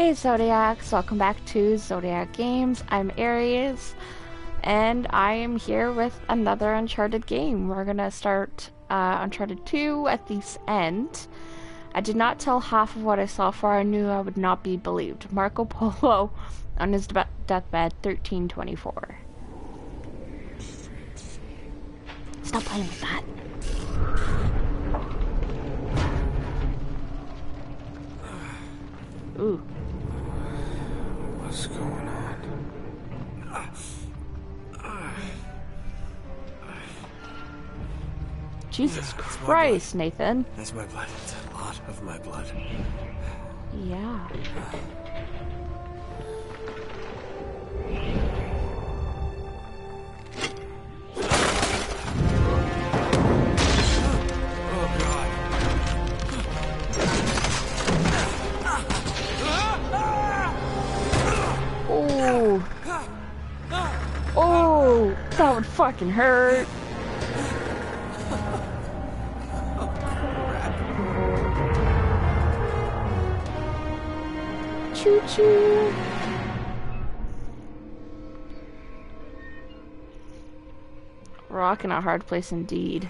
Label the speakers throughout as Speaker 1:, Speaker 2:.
Speaker 1: Hey Zodiacs, welcome back to Zodiac Games. I'm Aries, and I am here with another Uncharted game. We're gonna start uh, Uncharted 2 at the end. I did not tell half of what I saw, for I knew I would not be believed. Marco Polo on his deathbed, 1324. Stop playing with that. Ooh.
Speaker 2: What's going on?
Speaker 1: Jesus Christ, Nathan.
Speaker 2: That's my blood. That's a lot of my blood.
Speaker 1: Yeah. Fucking hurt. Choo choo. Rock in a hard place indeed.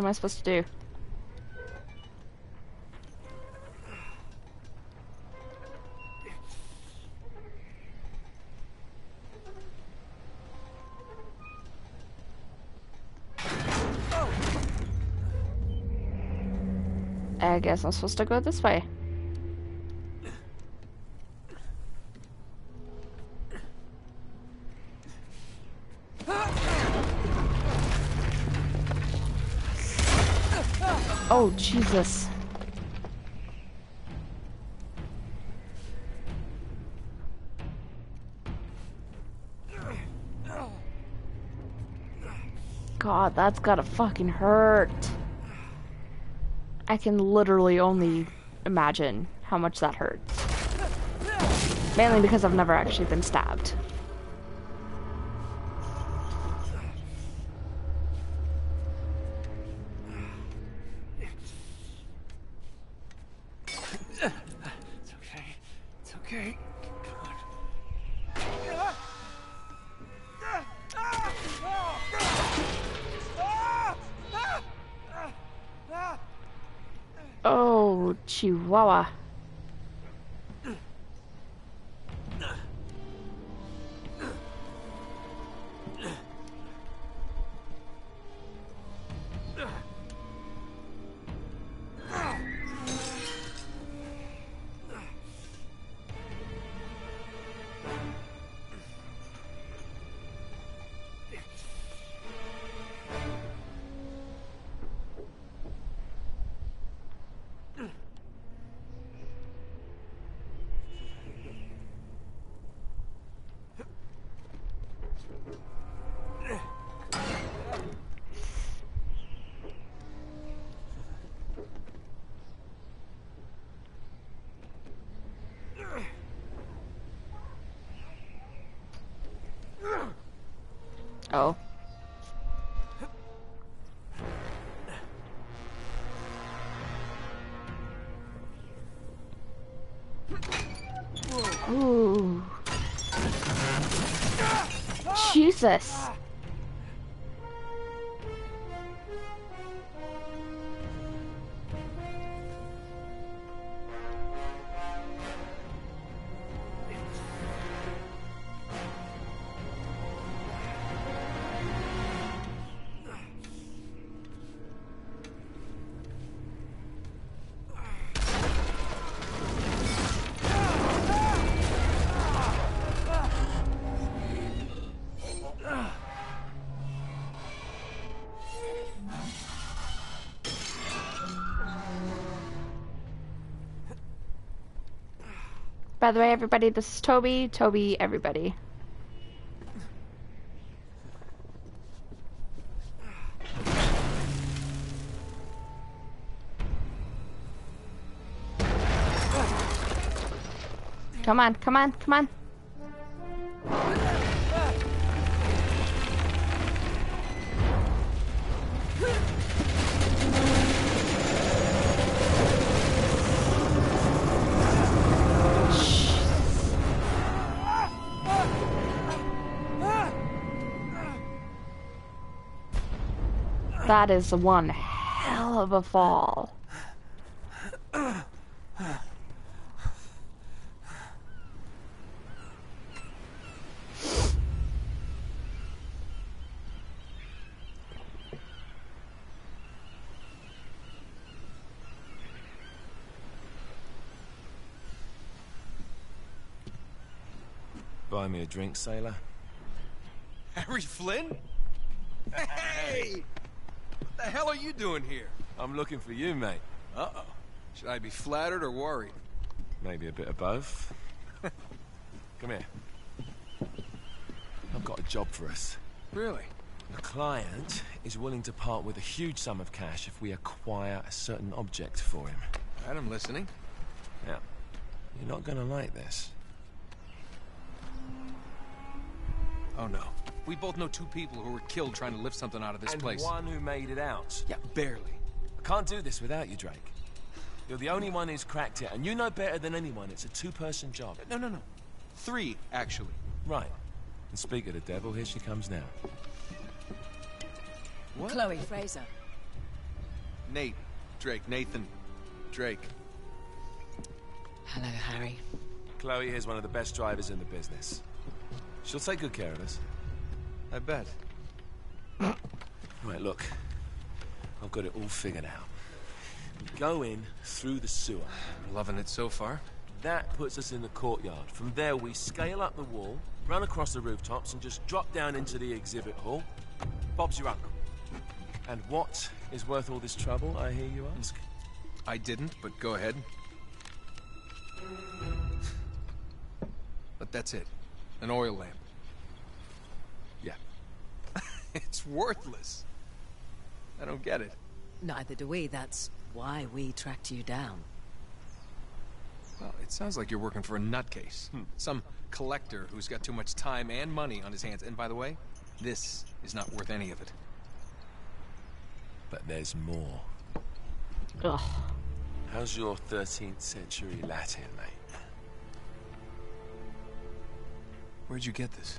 Speaker 1: Am I supposed to do? I guess I'm supposed to go this way. Oh, Jesus. God, that's gotta fucking hurt. I can literally only imagine how much that hurts. Mainly because I've never actually been stabbed. Chihuahua. Jesus. By the way, everybody, this is Toby. Toby, everybody. Come on, come on, come on. That is one hell of a fall.
Speaker 3: Buy me a drink, sailor.
Speaker 2: Harry Flynn? Hey! What the hell are you doing here?
Speaker 3: I'm looking for you, mate.
Speaker 2: Uh-oh. Should I be flattered or worried?
Speaker 3: Maybe a bit of both. Come here. I've got a job for us.
Speaker 2: Really?
Speaker 3: The client is willing to part with a huge sum of cash if we acquire a certain object for him.
Speaker 2: Right, I'm listening.
Speaker 3: Now, you're not gonna like this.
Speaker 2: Oh no. We both know two people who were killed trying to lift something out of this
Speaker 3: and
Speaker 2: place.
Speaker 3: one who made it out.
Speaker 2: Yeah, barely.
Speaker 3: I can't do this without you, Drake. You're the only one who's cracked it, and you know better than anyone it's a two-person job.
Speaker 2: No, no, no. Three, actually.
Speaker 3: Right. And speak of the devil, here she comes now.
Speaker 2: What?
Speaker 4: Chloe Frazer.
Speaker 2: Nate. Drake. Nathan. Drake.
Speaker 4: Hello, Harry.
Speaker 3: Chloe is one of the best drivers in the business. She'll take good care of us.
Speaker 2: I bet.
Speaker 3: Right, look. I've got it all figured out. We go in through the sewer.
Speaker 2: Loving it so far.
Speaker 3: That puts us in the courtyard. From there, we scale up the wall, run across the rooftops, and just drop down into the exhibit hall. Bob's your uncle. And what is worth all this trouble, I hear you ask?
Speaker 2: I didn't, but go ahead. But that's it. An oil lamp.
Speaker 3: Yeah.
Speaker 2: It's worthless. I don't get it.
Speaker 4: Neither do we. That's why we tracked you down.
Speaker 2: Well, it sounds like you're working for a nutcase. Hmm. Some collector who's got too much time and money on his hands. And by the way, this is not worth any of it.
Speaker 3: But there's more.
Speaker 1: Ugh.
Speaker 3: How's your 13th century Latin, mate?
Speaker 2: Where'd you get this?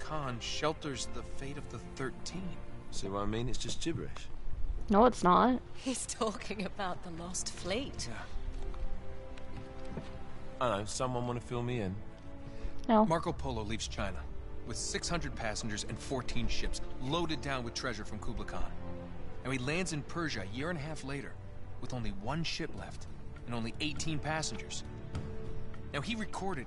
Speaker 2: Khan shelters the fate of the Thirteen.
Speaker 3: See what I mean? It's just gibberish.
Speaker 1: No, it's not.
Speaker 4: He's talking about the Lost Fleet. Yeah.
Speaker 3: I know, someone want to fill me in?
Speaker 1: No.
Speaker 2: Marco Polo leaves China with 600 passengers and 14 ships loaded down with treasure from Kublai Khan. And he lands in Persia a year and a half later with only one ship left and only 18 passengers. Now, he recorded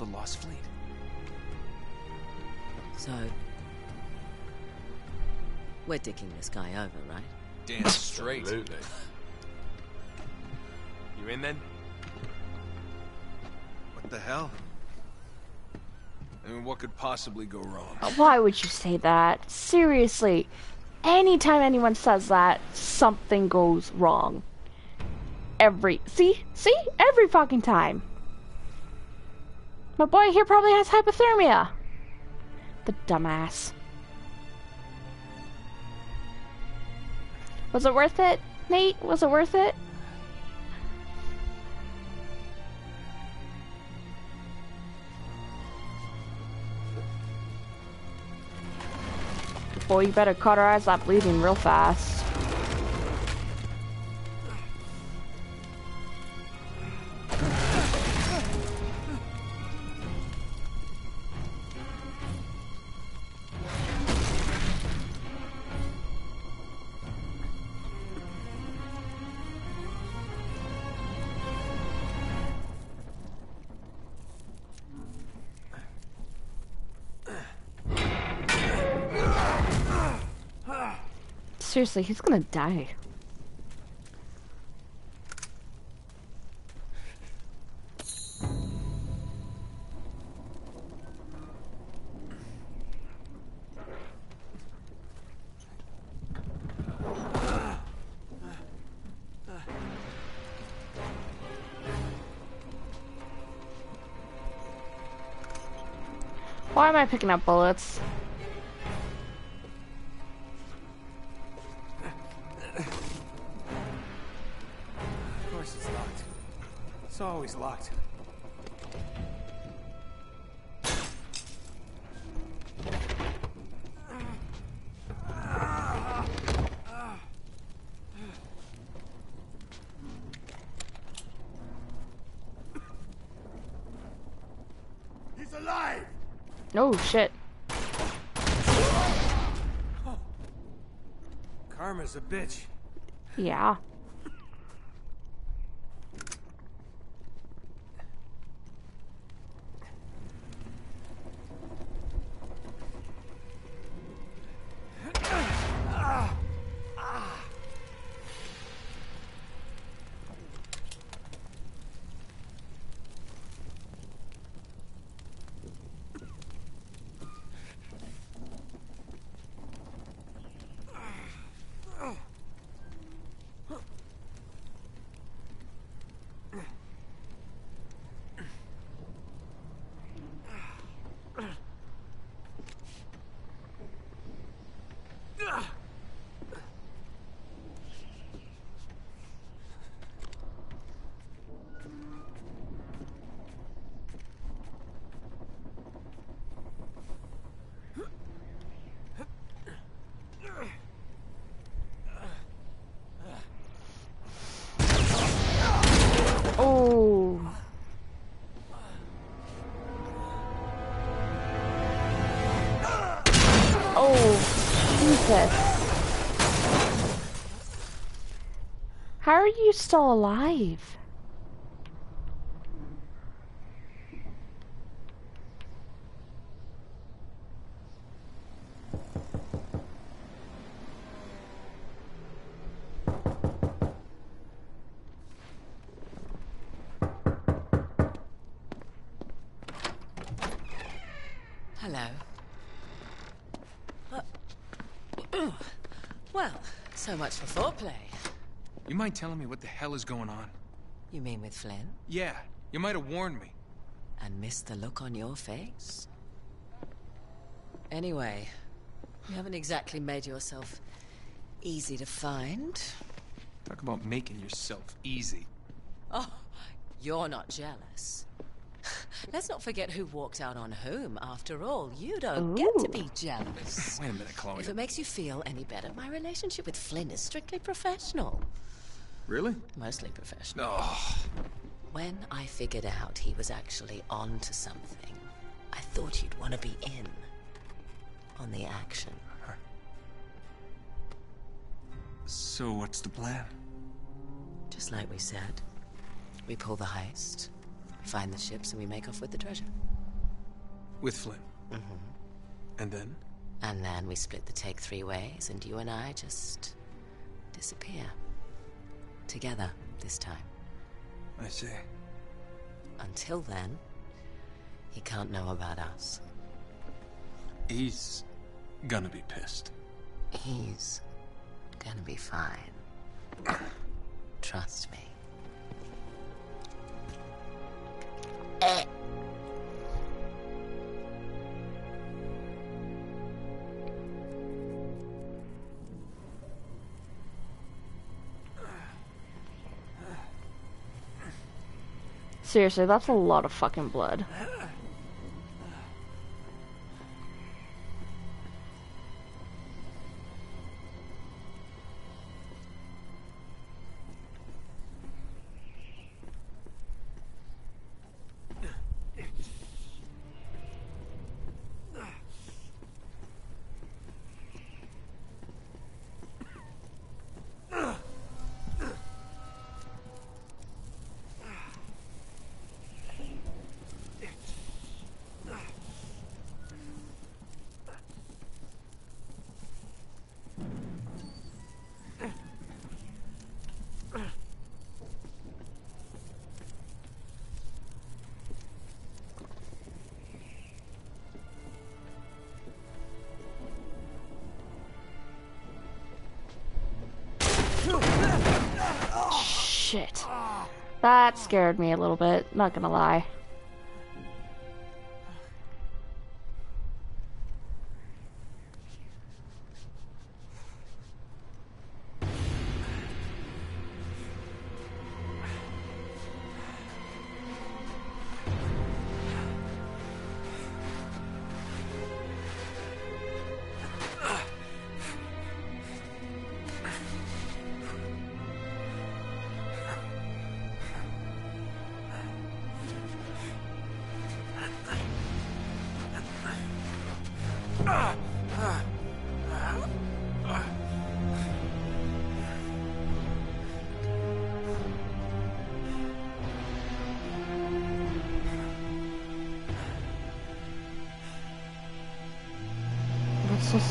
Speaker 2: the Lost Fleet.
Speaker 4: So, we're dicking this guy over, right?
Speaker 2: Damn straight.
Speaker 3: Absolutely. You in then?
Speaker 2: What the hell? I mean, what could possibly go wrong?
Speaker 1: Why would you say that? Seriously. Anytime anyone says that, something goes wrong. Every. See? See? Every fucking time. My boy here probably has hypothermia. The dumbass. Was it worth it, Nate? Was it worth it? Boy, you better cauterize that bleeding real fast. Seriously, he's gonna die. Why am I picking up bullets?
Speaker 5: Locked. He's alive!
Speaker 1: Oh shit.
Speaker 5: Karma's a bitch.
Speaker 1: Yeah. Oh. Oh, Jesus. How are you still alive?
Speaker 4: Hello. Uh, well, so much for foreplay.
Speaker 2: You mind telling me what the hell is going on?
Speaker 4: You mean with Flynn?
Speaker 2: Yeah, you might have warned me.
Speaker 4: And missed the look on your face? Anyway, you haven't exactly made yourself easy to find.
Speaker 2: Talk about making yourself easy.
Speaker 4: Oh, you're not jealous. Let's not forget who walked out on whom. After all, you don't get to be jealous.
Speaker 2: Wait a minute, Chloe.
Speaker 4: If it makes you feel any better, my relationship with Flynn is strictly professional.
Speaker 2: Really?
Speaker 4: Mostly professional.
Speaker 2: Oh,
Speaker 4: When I figured out he was actually on to something, I thought you'd want to be in on the action.
Speaker 2: so what's the plan?
Speaker 4: Just like we said. We pull the heist, find the ships, and we make off with the treasure.
Speaker 2: With Flynn.
Speaker 4: Mm-hmm.
Speaker 2: And then?
Speaker 4: And then we split the take three ways, and you and I just disappear. Together, this time.
Speaker 2: I see.
Speaker 4: Until then, he can't know about us.
Speaker 2: He's gonna be pissed.
Speaker 4: He's gonna be fine. Trust me. Eh.
Speaker 1: Seriously, that's a lot of fucking blood. Shit. That scared me a little bit, not gonna lie.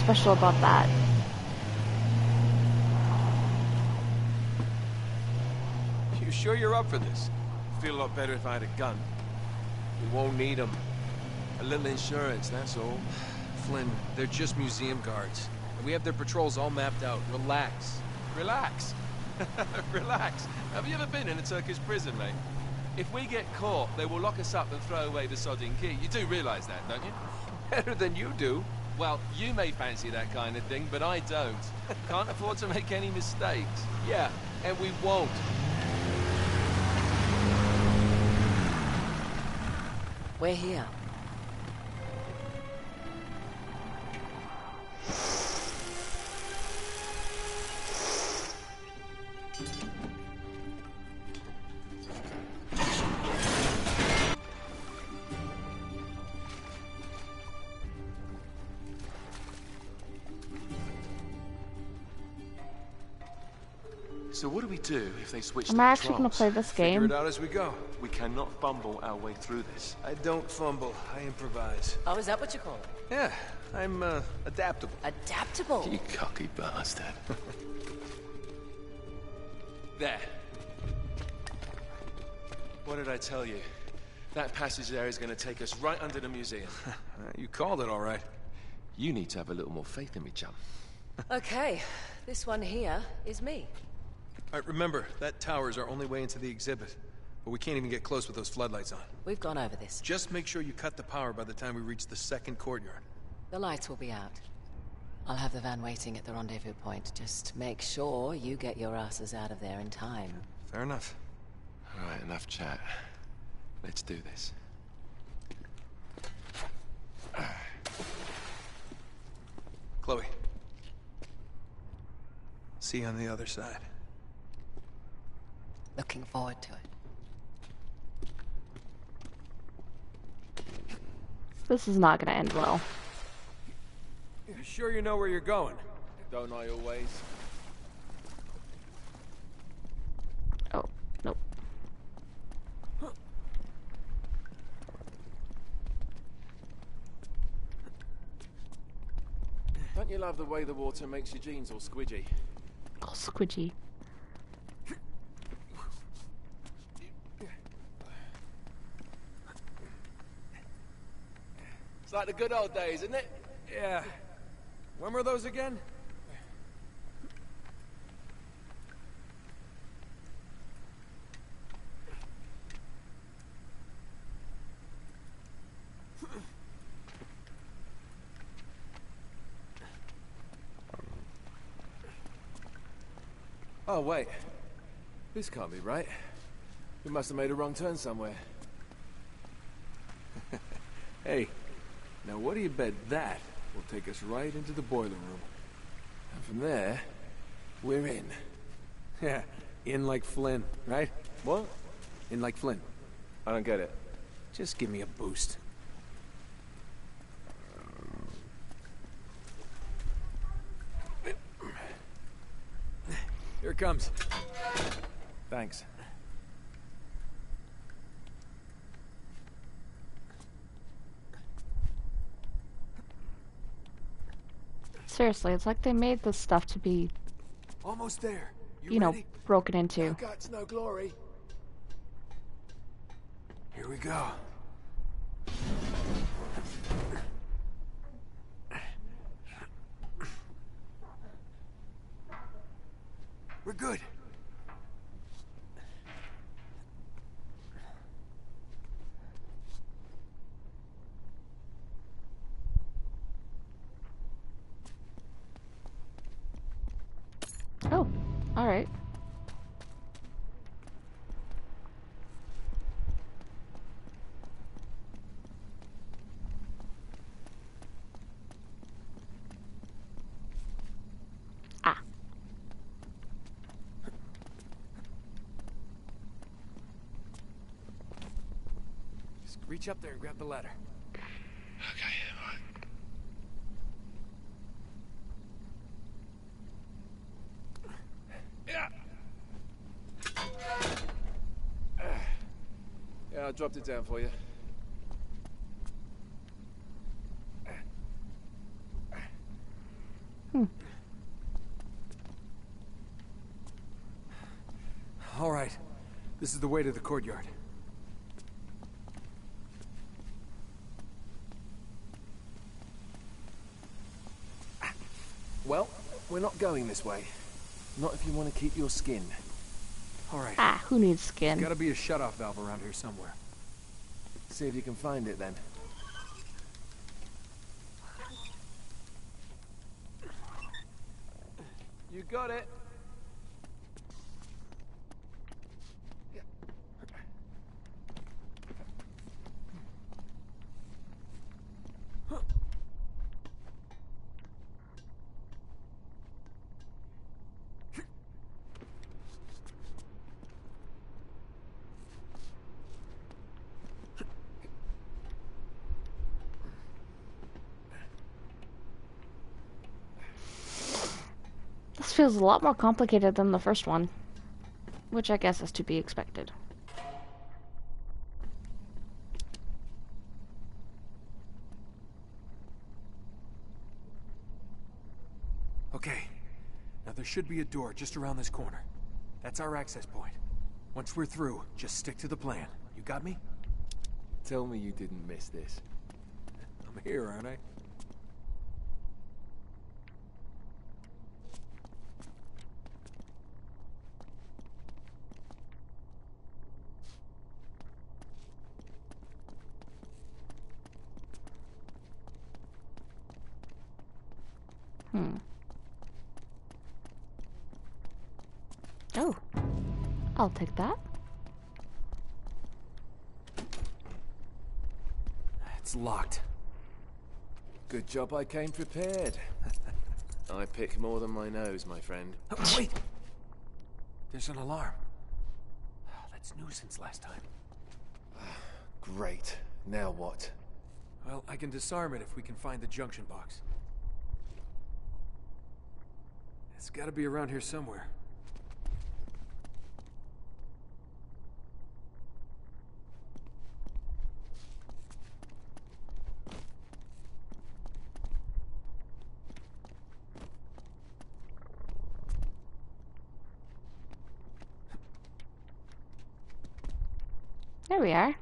Speaker 1: Special about that?
Speaker 2: You sure you're up for this?
Speaker 3: Feel a lot better if I had a gun. We won't need them. A little insurance, that's all.
Speaker 2: Flynn, they're just museum guards. And we have their patrols all mapped out. Relax.
Speaker 3: Relax. Relax. Have you ever been in a Turkish prison, mate? If we get caught, they will lock us up and throw away the sodding key. You do realize that, don't you?
Speaker 2: Better than you do.
Speaker 3: Well, you may fancy that kind of thing, but I don't. Can't afford to make any mistakes.
Speaker 2: Yeah, and we won't.
Speaker 4: We're here.
Speaker 3: Do if they switch
Speaker 1: I'm
Speaker 3: the
Speaker 1: actually gonna play this game?
Speaker 2: Figure
Speaker 1: game.
Speaker 2: it out as we go.
Speaker 3: We cannot fumble our way through this.
Speaker 2: I don't fumble. I improvise.
Speaker 4: Oh, is that what you call it?
Speaker 2: Yeah, I'm uh, adaptable.
Speaker 4: Adaptable.
Speaker 3: You cocky bastard. there. What did I tell you? That passage there is going to take us right under the museum.
Speaker 2: You called it all right.
Speaker 3: you need to have a little more faith in me, chum.
Speaker 4: Okay, this one here is me.
Speaker 2: All right, remember, that tower is our only way into the exhibit. But we can't even get close with those floodlights on.
Speaker 4: We've gone over this.
Speaker 2: Just make sure you cut the power by the time we reach the second courtyard.
Speaker 4: The lights will be out. I'll have the van waiting at the rendezvous point. Just make sure you get your asses out of there in time.
Speaker 2: Fair enough.
Speaker 3: All right, enough chat. Let's do this.
Speaker 2: Chloe. See you on the other side.
Speaker 4: Looking forward to it.
Speaker 1: This is not gonna end well.
Speaker 2: You sure you know where you're going?
Speaker 3: Don't I always?
Speaker 1: Oh, nope.
Speaker 3: Don't you love the way the water makes your jeans all squidgy?
Speaker 1: All squidgy.
Speaker 3: It's like the good old days, isn't it?
Speaker 2: Yeah. When were those again?
Speaker 3: Oh, wait. This can't be right. We must have made a wrong turn somewhere.
Speaker 2: Hey, now what do you bet that will take us right into the boiler room?
Speaker 3: And from there, we're in.
Speaker 2: Yeah, in like Flynn, right?
Speaker 3: What?
Speaker 2: In like Flynn.
Speaker 3: I don't get it.
Speaker 2: Just give me a boost. Here it comes.
Speaker 3: Thanks.
Speaker 1: Seriously, it's like they made this stuff to be,
Speaker 2: Almost there. You,
Speaker 1: you know,
Speaker 2: ready?
Speaker 1: broken into.
Speaker 3: Guts, no glory.
Speaker 2: Here we go. We're good.
Speaker 1: Oh, alright. Ah.
Speaker 5: Just reach up there and grab the ladder.
Speaker 3: Okay, alright.
Speaker 5: Yeah. Yeah, I dropped it down for you. Hmm. All right. This is the way to the courtyard. Well, we're not going this way. Not if you want to keep your skin. All right.
Speaker 1: Ah, who needs skin?
Speaker 5: There's Gotta be a shut-off valve around here somewhere. See if you can find it then. You got it.
Speaker 1: This feels a lot more complicated than the first one. Which I guess is to be expected.
Speaker 5: Okay. Now there should be a door just around this corner. That's our access point. Once we're through, just stick to the plan. You got me?
Speaker 6: Tell me you didn't miss this.
Speaker 5: I'm here, aren't I?
Speaker 1: Hmm. Oh. I'll take that.
Speaker 5: It's locked.
Speaker 6: Good job I came prepared. I pick more than my nose, my friend.
Speaker 5: Oh, wait! There's an alarm. That's new since last time.
Speaker 6: Great. Now what?
Speaker 5: Well, I can disarm it if we can find the junction box. It's gotta be around here somewhere.
Speaker 1: There we are.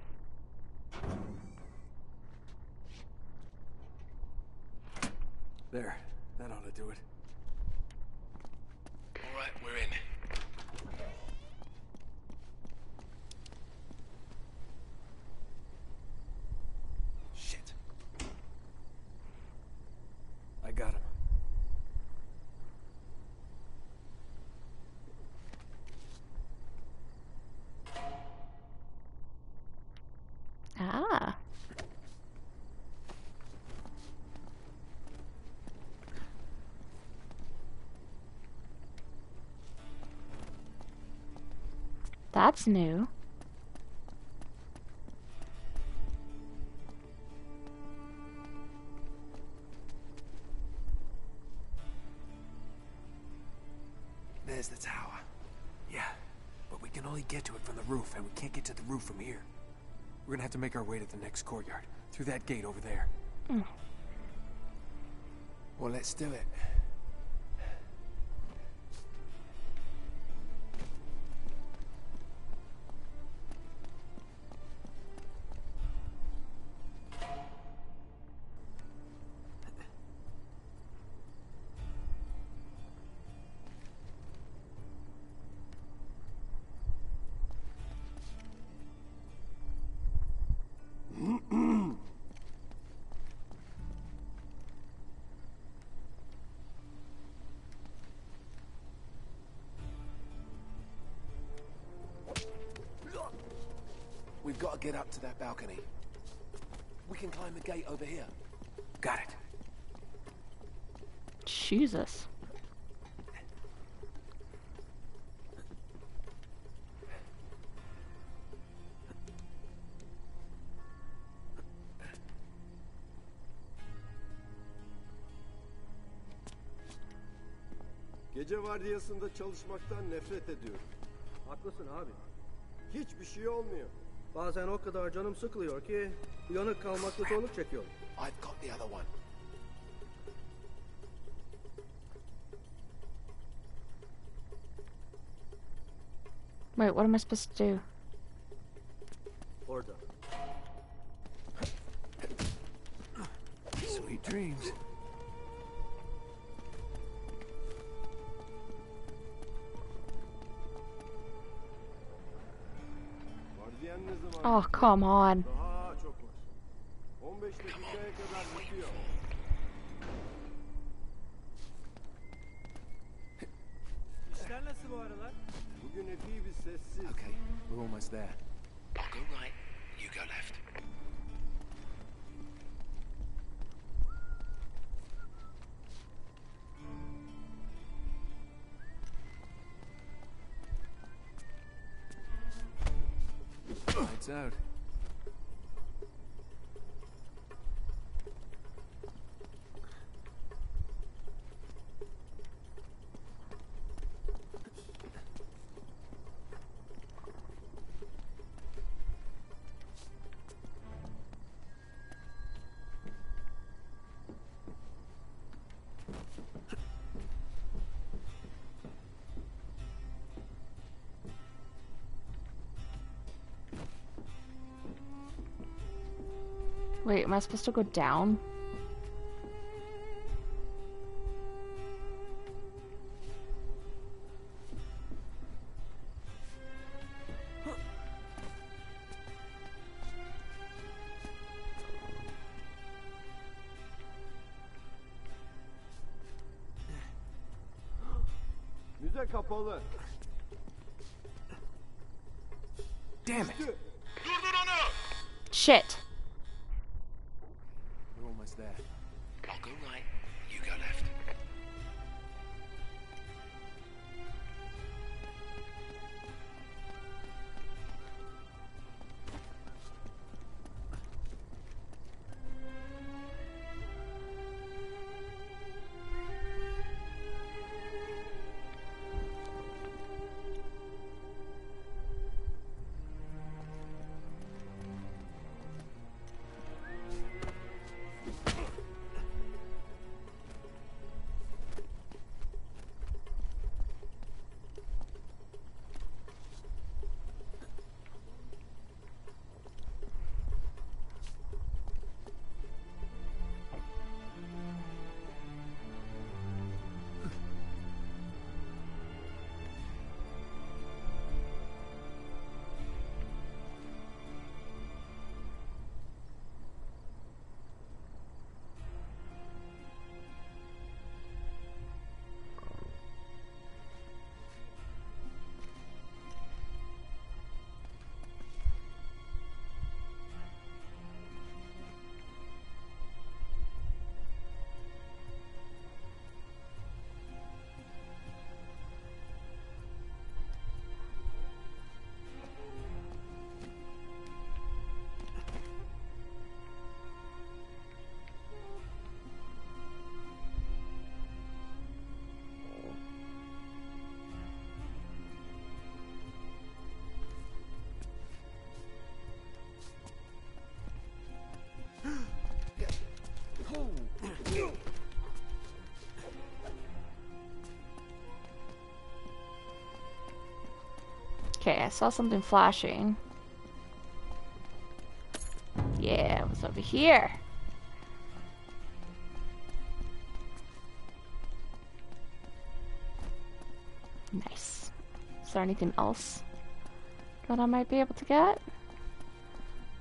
Speaker 5: There. That ought to do it.
Speaker 3: Alright, we're in.
Speaker 5: Shit. I got him.
Speaker 1: Ah. That's new.
Speaker 5: There's the tower. Yeah, but we can only get to it from the roof, and we can't get to the roof from here. We're gonna have to make our way to the next courtyard, through that gate over there. Mm.
Speaker 6: Well, let's do it.
Speaker 3: Get up to that balcony. We can climb the gate over here.
Speaker 5: Got it.
Speaker 1: Jesus.
Speaker 7: Gece vardiyasında çalışmaktan nefret ediyorum.
Speaker 8: Haklısın abi.
Speaker 7: Hiçbir şey olmuyor.
Speaker 8: Bazen o kadar canım sıkılıyor ki uyanık kalmakta zorluk çekiyorum.
Speaker 3: I've got the other one.
Speaker 1: Wait, what am I supposed to do?
Speaker 7: Bugün epey bir sessiz.
Speaker 5: Okay, we're almost there.
Speaker 3: I'll go right, you go left.
Speaker 5: Lights out.
Speaker 1: Wait, am I supposed to go down?
Speaker 7: Kapalı.
Speaker 1: I saw something flashing. Yeah, it was over here. Nice. Is there anything else that I might be able to get?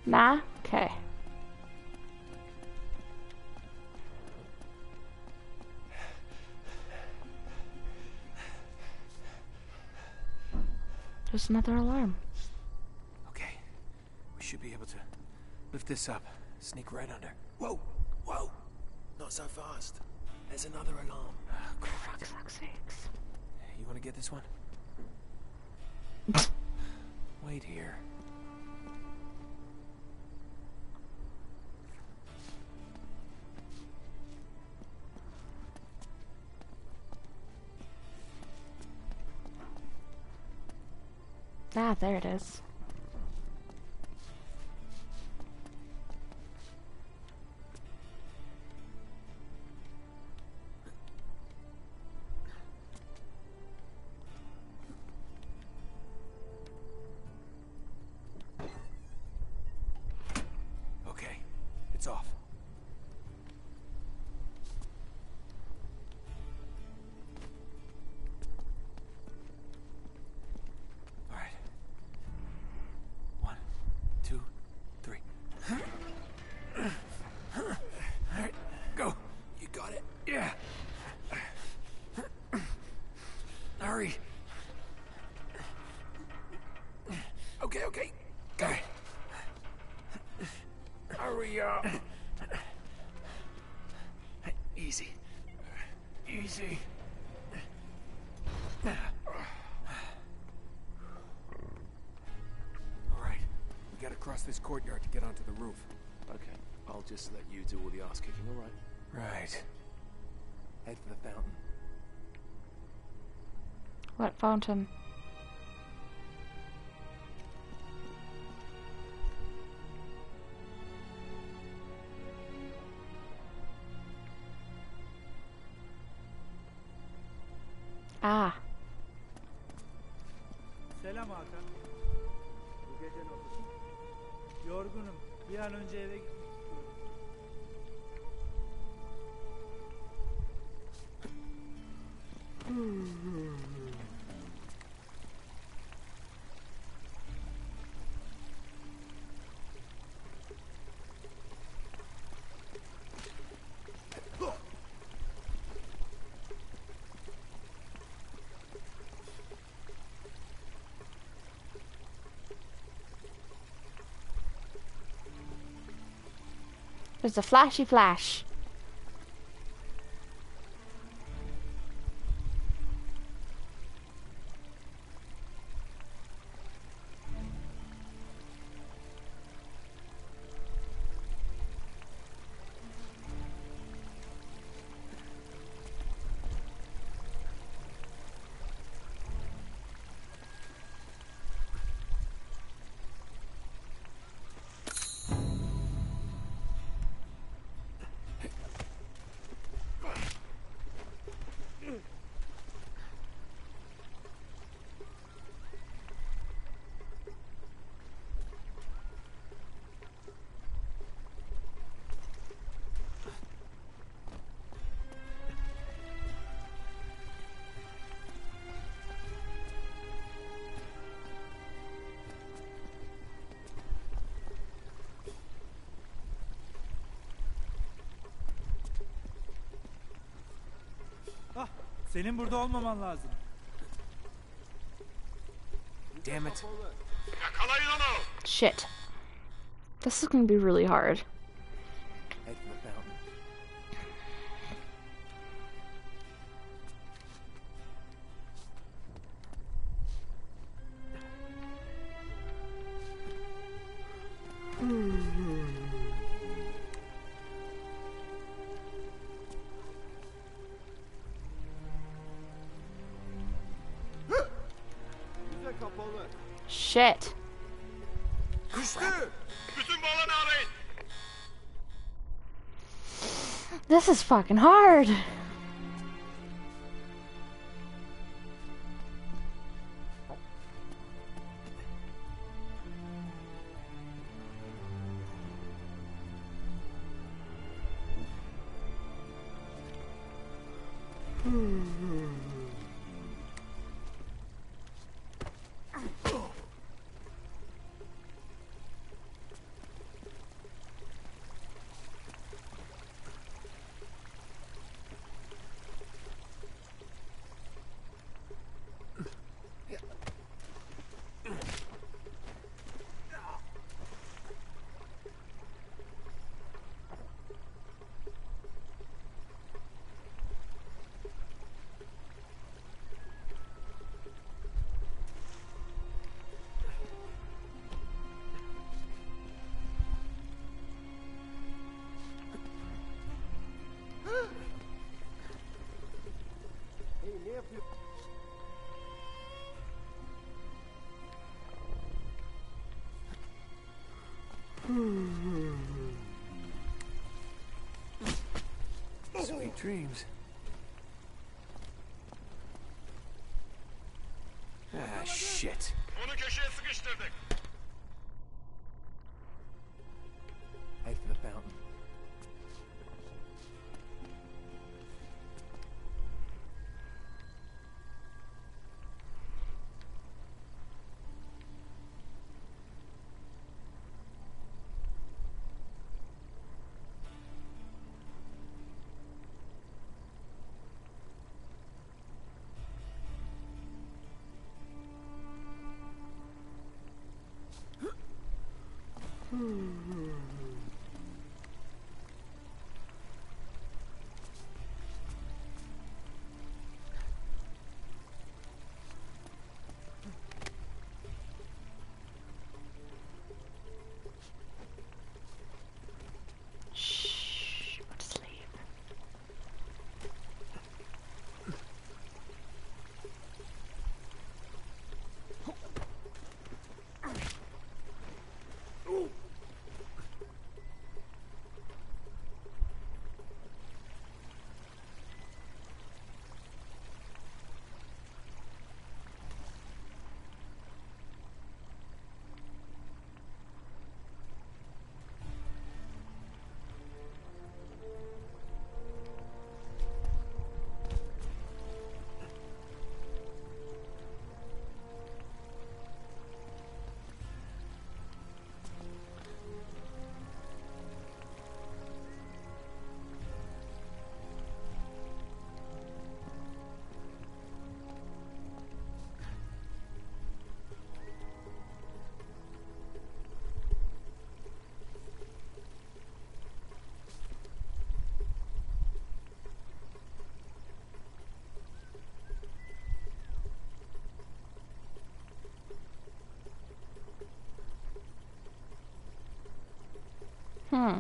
Speaker 1: Nah? Okay. Another alarm.
Speaker 5: Okay, we should be able to Lift this up. Sneak right under.
Speaker 3: Whoa, whoa. Not so fast. There's another alarm.
Speaker 1: Oh, For fuck's sakes.
Speaker 5: You want to get this one? Wait here.
Speaker 1: Ah, there it is.
Speaker 5: Okay, okay. Go. Hurry up. Easy. Easy. All right. We gotta cross this courtyard to get onto the roof.
Speaker 3: Okay, I'll just let you do all the ass kicking, all right?
Speaker 5: Right.
Speaker 3: Head for the fountain.
Speaker 1: What fountain? There's a flashy flash.
Speaker 9: Ah, senin burada olmaman lazım.
Speaker 5: Damn it.
Speaker 1: Shit. This is gonna be really hard. Fucking hard.
Speaker 5: Dreams. Ah, shit.
Speaker 7: Onu köşeye sıkıştırdık.
Speaker 1: Shh. Hmm.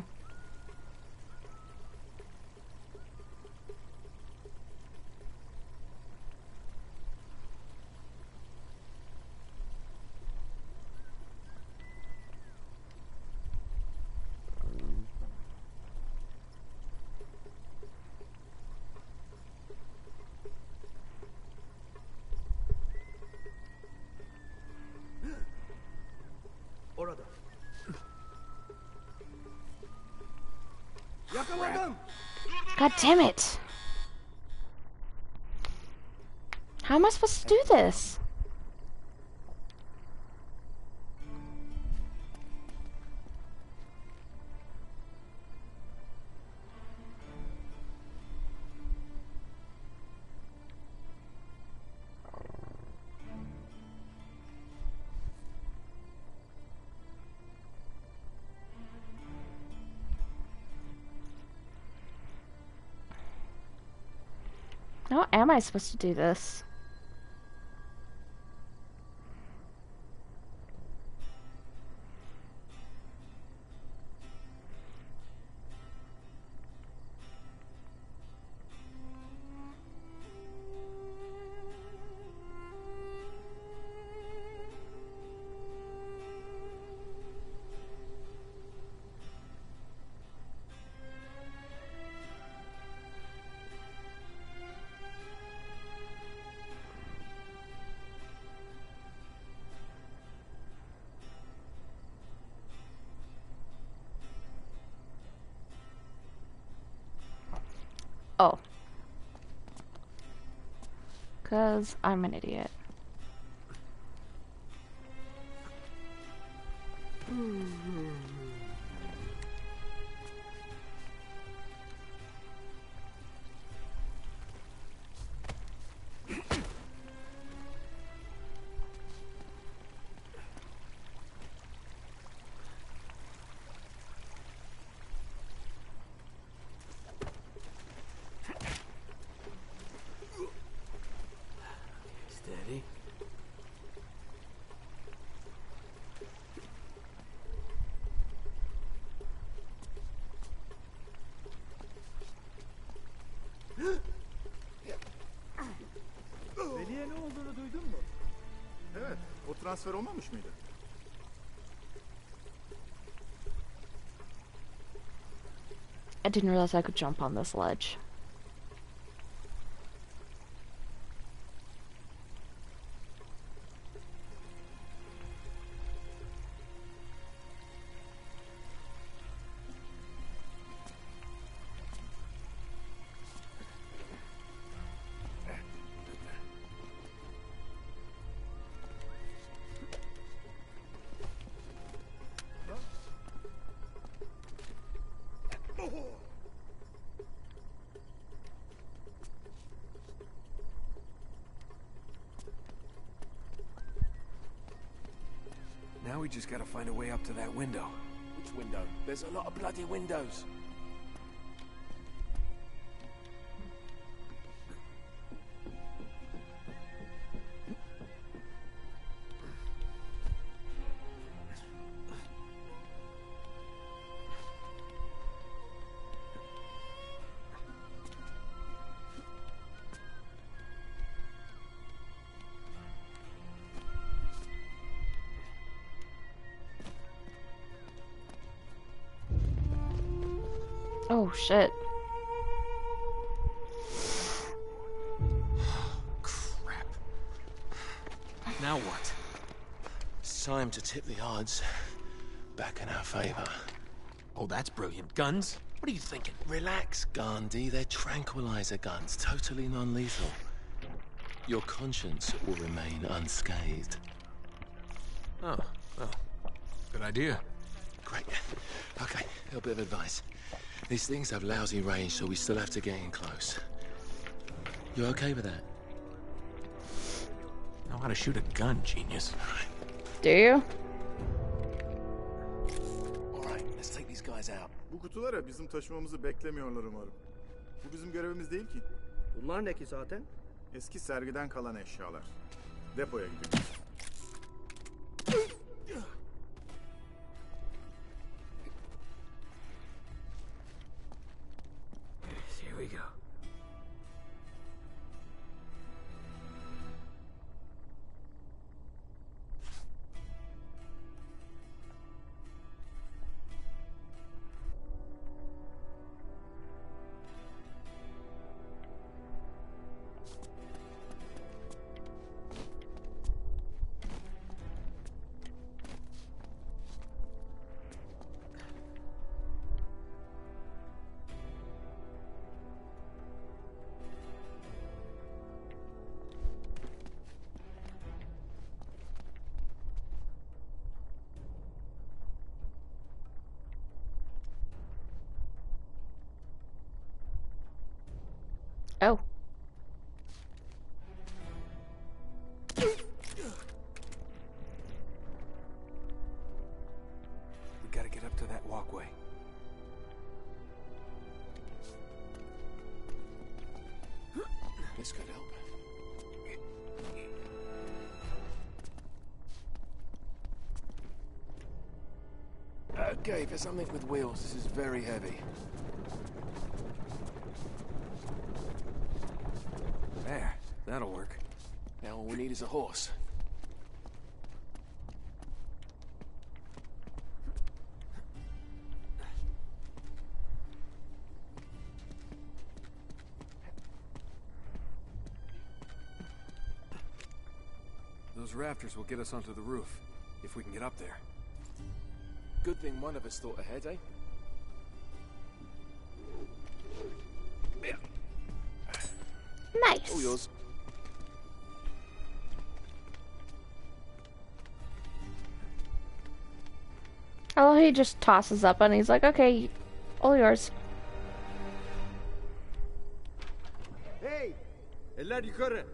Speaker 1: God damn it. How am I supposed to do this? Am I supposed to do this? I'm an idiot.
Speaker 5: duydun mu? Evet.
Speaker 10: O transfer olmamış mıydı?
Speaker 1: I didn't realize I could jump on this ledge.
Speaker 5: Just gotta find a way up to that window.
Speaker 3: Which window? There's a lot of bloody windows.
Speaker 1: Oh shit.
Speaker 2: Crap. Now what?
Speaker 3: It's time to tip the odds back in our favor.
Speaker 2: Oh, that's brilliant. Guns? What are you thinking?
Speaker 3: Relax, Gandhi. They're tranquilizer guns, totally non-lethal. Your conscience will remain unscathed.
Speaker 2: Oh, well, good idea.
Speaker 3: Great. Okay, a little bit of advice. These things have lousy range, so we still have to get in close. You okay with that?
Speaker 2: Know how to shoot a gun, genius.
Speaker 1: Do you?
Speaker 3: All right, let's take these guys out.
Speaker 10: Bu kutulara bizim taşımamızı beklemiyorlar umarım. Bu bizim görevimiz değil ki.
Speaker 11: Bunlar ne ki zaten?
Speaker 10: Eski sergiden kalan eşyalar. Depoya gidiyoruz.
Speaker 3: Okay, for something with wheels, this is very heavy.
Speaker 5: There, that'll work.
Speaker 3: Now all we need is a horse.
Speaker 5: Those rafters will get us onto the roof, if we can get up there.
Speaker 3: Good thing one of us thought ahead, eh?
Speaker 1: Nice.
Speaker 3: All yours.
Speaker 1: Oh, he just tosses up and he's like, okay, all yours.
Speaker 11: Hey! Eller yukarı.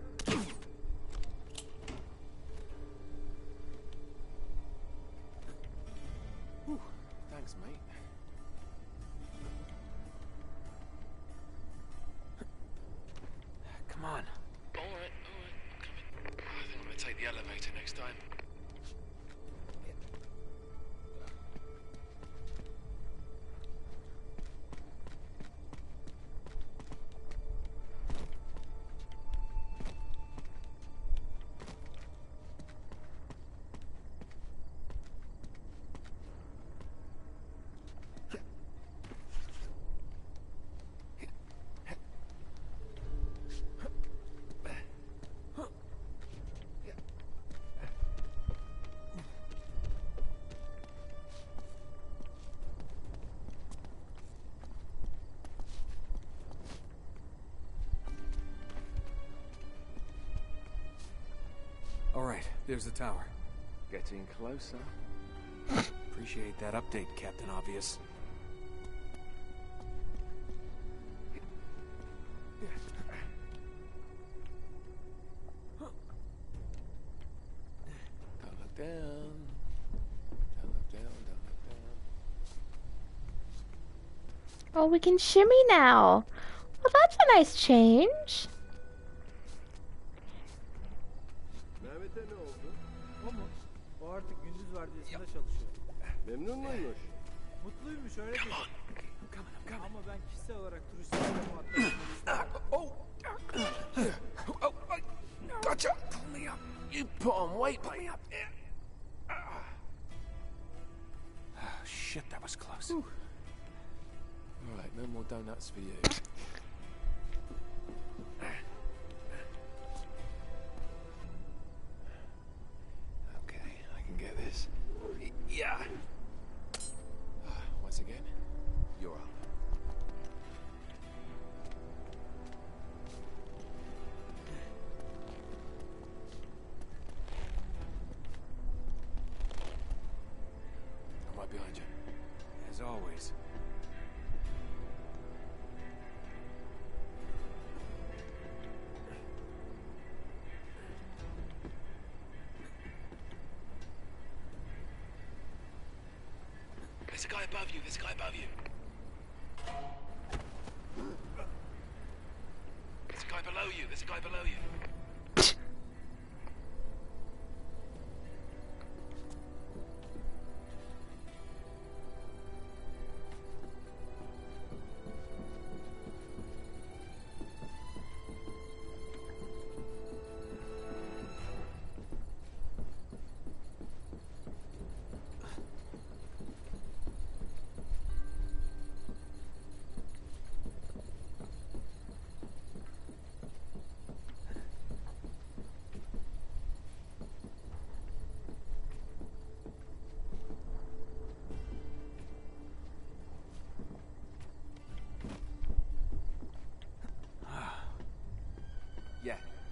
Speaker 5: There's the tower.
Speaker 3: Getting closer.
Speaker 5: Appreciate that update, Captain Obvious.
Speaker 3: Don't look down. Don't look down, don't look down.
Speaker 9: Oh, we can shimmy now. Well, that's a nice change.
Speaker 12: There's a guy above you. There's a guy above you. There's a guy below you. There's a guy below you.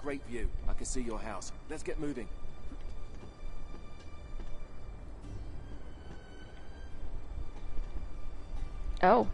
Speaker 3: Great view. I can see your house. Let's get moving.
Speaker 9: Oh.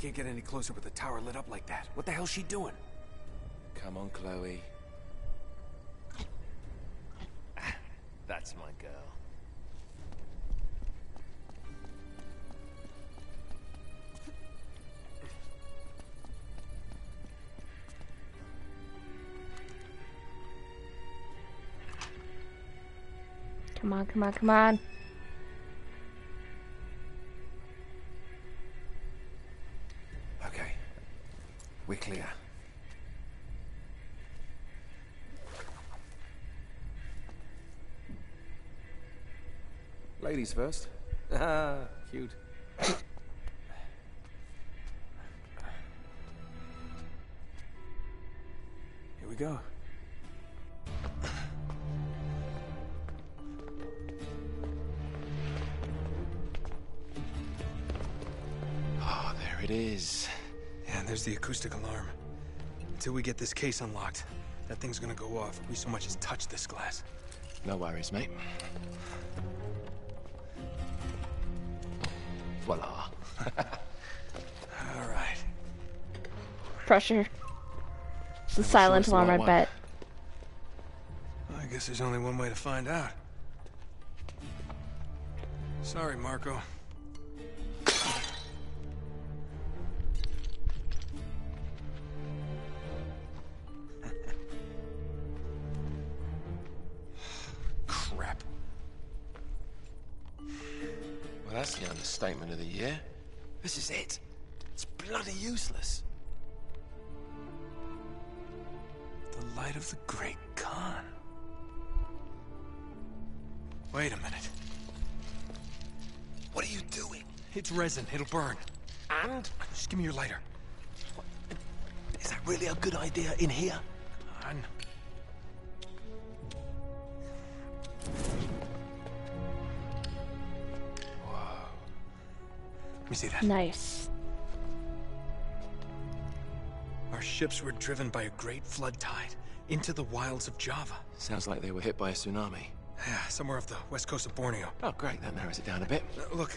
Speaker 5: Can't get any closer with the tower lit up like that. What the hell's she doing?
Speaker 3: Come on, Chloe. That's my girl.
Speaker 9: Come on, come on, come on.
Speaker 3: Ladies first.
Speaker 5: Ah, cute. Here we go.
Speaker 3: Ah, there it is.
Speaker 2: Yeah, there's the acoustic alarm. Until we get this case unlocked, that thing's gonna go off if we so much as touch this glass.
Speaker 3: No worries, mate. Voila.
Speaker 2: All right.
Speaker 1: pressure. It's a silent
Speaker 6: it's the
Speaker 1: alarm, I
Speaker 6: one.
Speaker 1: bet.
Speaker 2: I guess there's only one way to find out. Sorry, Marco.
Speaker 3: Understatement of the year. This is it. It's bloody useless.
Speaker 2: The light of the Great Khan. Wait a minute.
Speaker 3: What are you doing?
Speaker 2: It's resin. It'll burn.
Speaker 3: And?
Speaker 2: Just give me your lighter.
Speaker 3: Is that really a good idea in here?
Speaker 2: Come. See that.
Speaker 1: Nice.
Speaker 2: Our ships were driven by a great flood tide into the wilds of Java.
Speaker 3: Sounds like they were hit by a tsunami.
Speaker 2: Yeah, somewhere off the west coast of Borneo.
Speaker 3: Oh, great. That narrows it down a bit.
Speaker 2: Uh, look,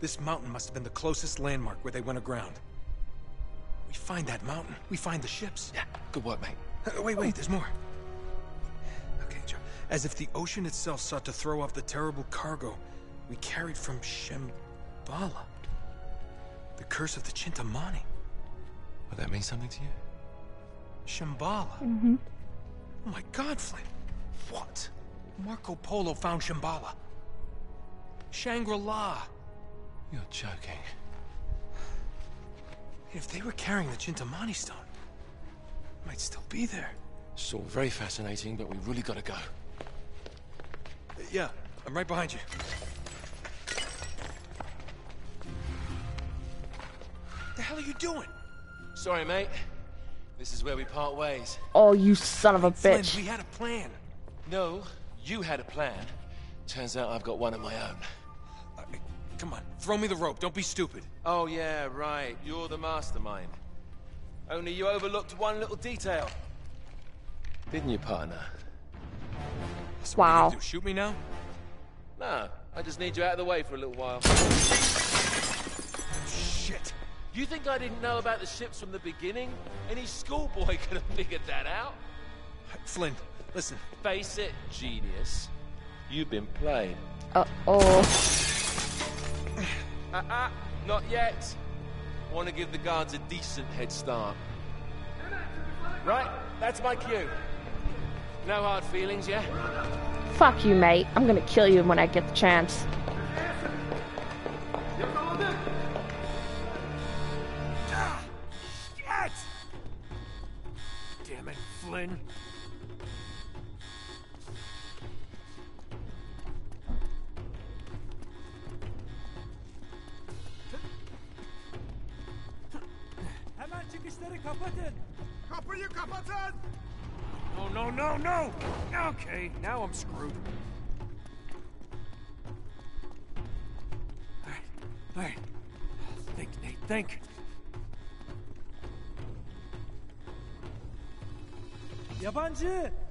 Speaker 2: this mountain must have been the closest landmark where they went aground. We find that mountain, we find the ships.
Speaker 3: Yeah, good work, mate.
Speaker 2: Uh, wait, wait, there's more. Okay, Joe. As if the ocean itself sought to throw off the terrible cargo we carried from Shambhala. The curse of the Chintamani.
Speaker 3: Would that mean something to you?
Speaker 2: Shambhala.
Speaker 1: Mm-hmm.
Speaker 2: Oh my god, Flynn. What? Marco Polo found Shambhala. Shangri-La.
Speaker 3: You're joking.
Speaker 2: If they were carrying the Chintamani stone, it might still be there.
Speaker 3: It's all very fascinating, but we really gotta go.
Speaker 2: Yeah, I'm right behind you. The hell are you doing?
Speaker 3: Sorry, mate. This is where we part ways.
Speaker 1: Oh, you son of a
Speaker 2: Flynn,
Speaker 1: bitch.
Speaker 2: we had a plan.
Speaker 3: No, you had a plan. Turns out I've got one of my own.
Speaker 2: Uh, come on, throw me the rope. Don't be stupid.
Speaker 3: Oh, yeah, right. You're the mastermind. Only you overlooked one little detail. Didn't you, partner?
Speaker 2: So what are you
Speaker 1: Wow.
Speaker 2: gonna do, shoot me now?
Speaker 3: No, I just need you out of the way for a little while.
Speaker 2: Shit.
Speaker 3: You think I didn't know about the ships from the beginning? Any schoolboy could have figured that out.
Speaker 2: Flynn, listen.
Speaker 3: Face it, genius. You've been played.
Speaker 1: Uh-oh.
Speaker 3: Uh-uh, not yet. Want to give the guards a decent head start. Right, that's my cue. No hard feelings, yeah?
Speaker 1: Fuck you, mate. I'm gonna kill you when I get the chance.
Speaker 5: Damn 小心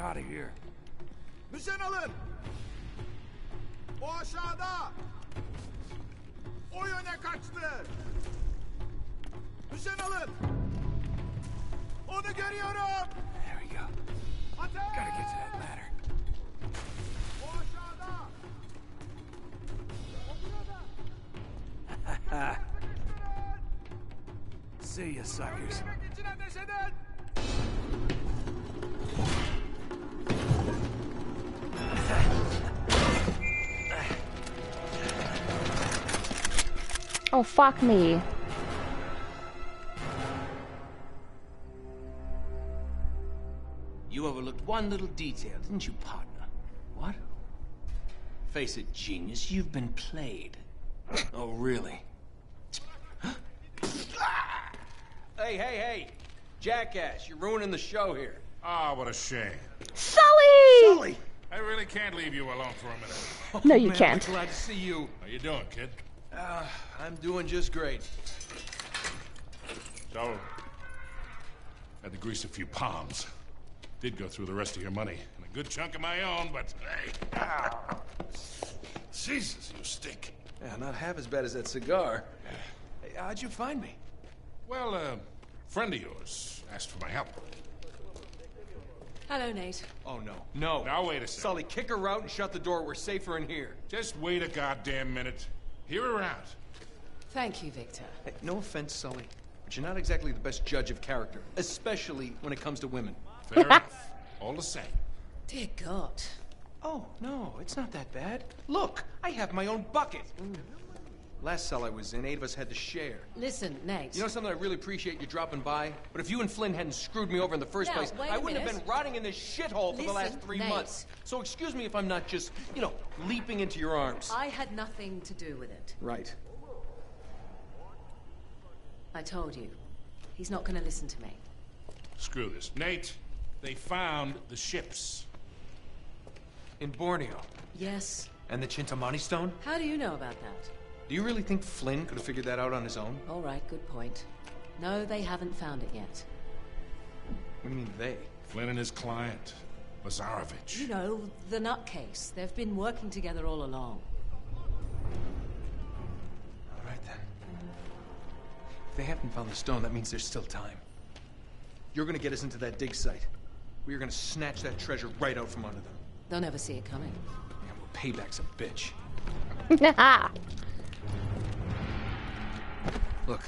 Speaker 5: out of here?
Speaker 10: Nişan alın! O aşağıda! O yöne kaçtı! Nişan alın! Onu görüyorum!
Speaker 5: There we go.
Speaker 10: Ateş!
Speaker 5: Gotta get to that ladder.
Speaker 10: O aşağıda! O burada!
Speaker 5: See ya, suckers.
Speaker 10: İçin ateş edin!
Speaker 1: Oh, fuck me.
Speaker 13: You overlooked one little detail, didn't you, partner? What? Face it, genius, you've been played.
Speaker 2: Oh, really? Hey, hey, hey! Jackass, you're ruining the show here.
Speaker 14: Ah, what a shame.
Speaker 1: Sully!
Speaker 2: Sully!
Speaker 14: I really can't leave you alone for a minute.
Speaker 1: No, you
Speaker 2: man,
Speaker 1: can't.
Speaker 2: We're glad to see you.
Speaker 14: How you doing, kid?
Speaker 2: Uh, I'm doing just great.
Speaker 14: So, had to grease a few palms. Did go through the rest of your money and a good chunk of my own, but hey, ah, Jesus, you stink.
Speaker 2: Yeah, not half as bad as that cigar. Hey, how'd you find me?
Speaker 14: Well, a friend of yours asked for my help.
Speaker 4: Hello, Nate.
Speaker 2: Oh, no. No.
Speaker 14: Now wait a second.
Speaker 2: Sully, kick her out and shut the door. We're safer in here.
Speaker 14: Just wait a goddamn minute. Hear her out.
Speaker 4: Thank you, Victor.
Speaker 2: Hey, no offense, Sully, but you're not exactly the best judge of character, especially when it comes to women.
Speaker 14: Fair enough. All the same.
Speaker 4: Dear God.
Speaker 2: Oh, no, it's not that bad. Look, I have my own bucket. Last cell I was in, eight of us had to share.
Speaker 4: Listen, Nate.
Speaker 2: You know something? I really appreciate you dropping by. But if you and Flynn hadn't screwed me over in the first
Speaker 4: Now,
Speaker 2: place, I wouldn't have been rotting in this shithole for the last three
Speaker 4: Nate.
Speaker 2: months. So excuse me if I'm not just, you know, leaping into your arms.
Speaker 4: I had nothing to do with it.
Speaker 2: Right.
Speaker 4: I told you. He's not going to listen to me.
Speaker 14: Screw this. Nate, they found the ships.
Speaker 2: In Borneo.
Speaker 4: Yes.
Speaker 2: And the Chintamani stone?
Speaker 4: How do you know about that?
Speaker 2: Do you really think Flynn could have figured that out on his own?
Speaker 4: All right, good point. No, they haven't found it yet.
Speaker 2: What do you mean they?
Speaker 14: Flynn and his client, Lazarevic.
Speaker 4: You know, the nutcase. They've been working together all along.
Speaker 2: All right then. If they haven't found the stone, that means there's still time. You're gonna get us into that dig site. We are gonna snatch that treasure right out from under them.
Speaker 4: They'll never see it coming.
Speaker 2: Yeah, well, payback's a bitch. Look,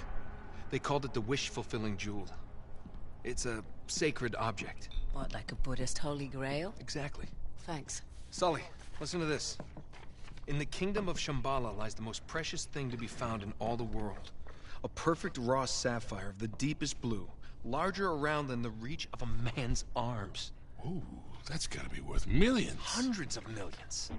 Speaker 2: they called it the wish-fulfilling jewel. It's a sacred object.
Speaker 4: What, like a Buddhist holy grail?
Speaker 2: Exactly.
Speaker 4: Thanks.
Speaker 2: Sully, listen to this. In the kingdom of Shambhala lies the most precious thing to be found in all the world. A perfect raw sapphire of the deepest blue, larger around than the reach of a man's arms.
Speaker 14: Ooh, that's gotta be worth millions.
Speaker 2: Hundreds of millions.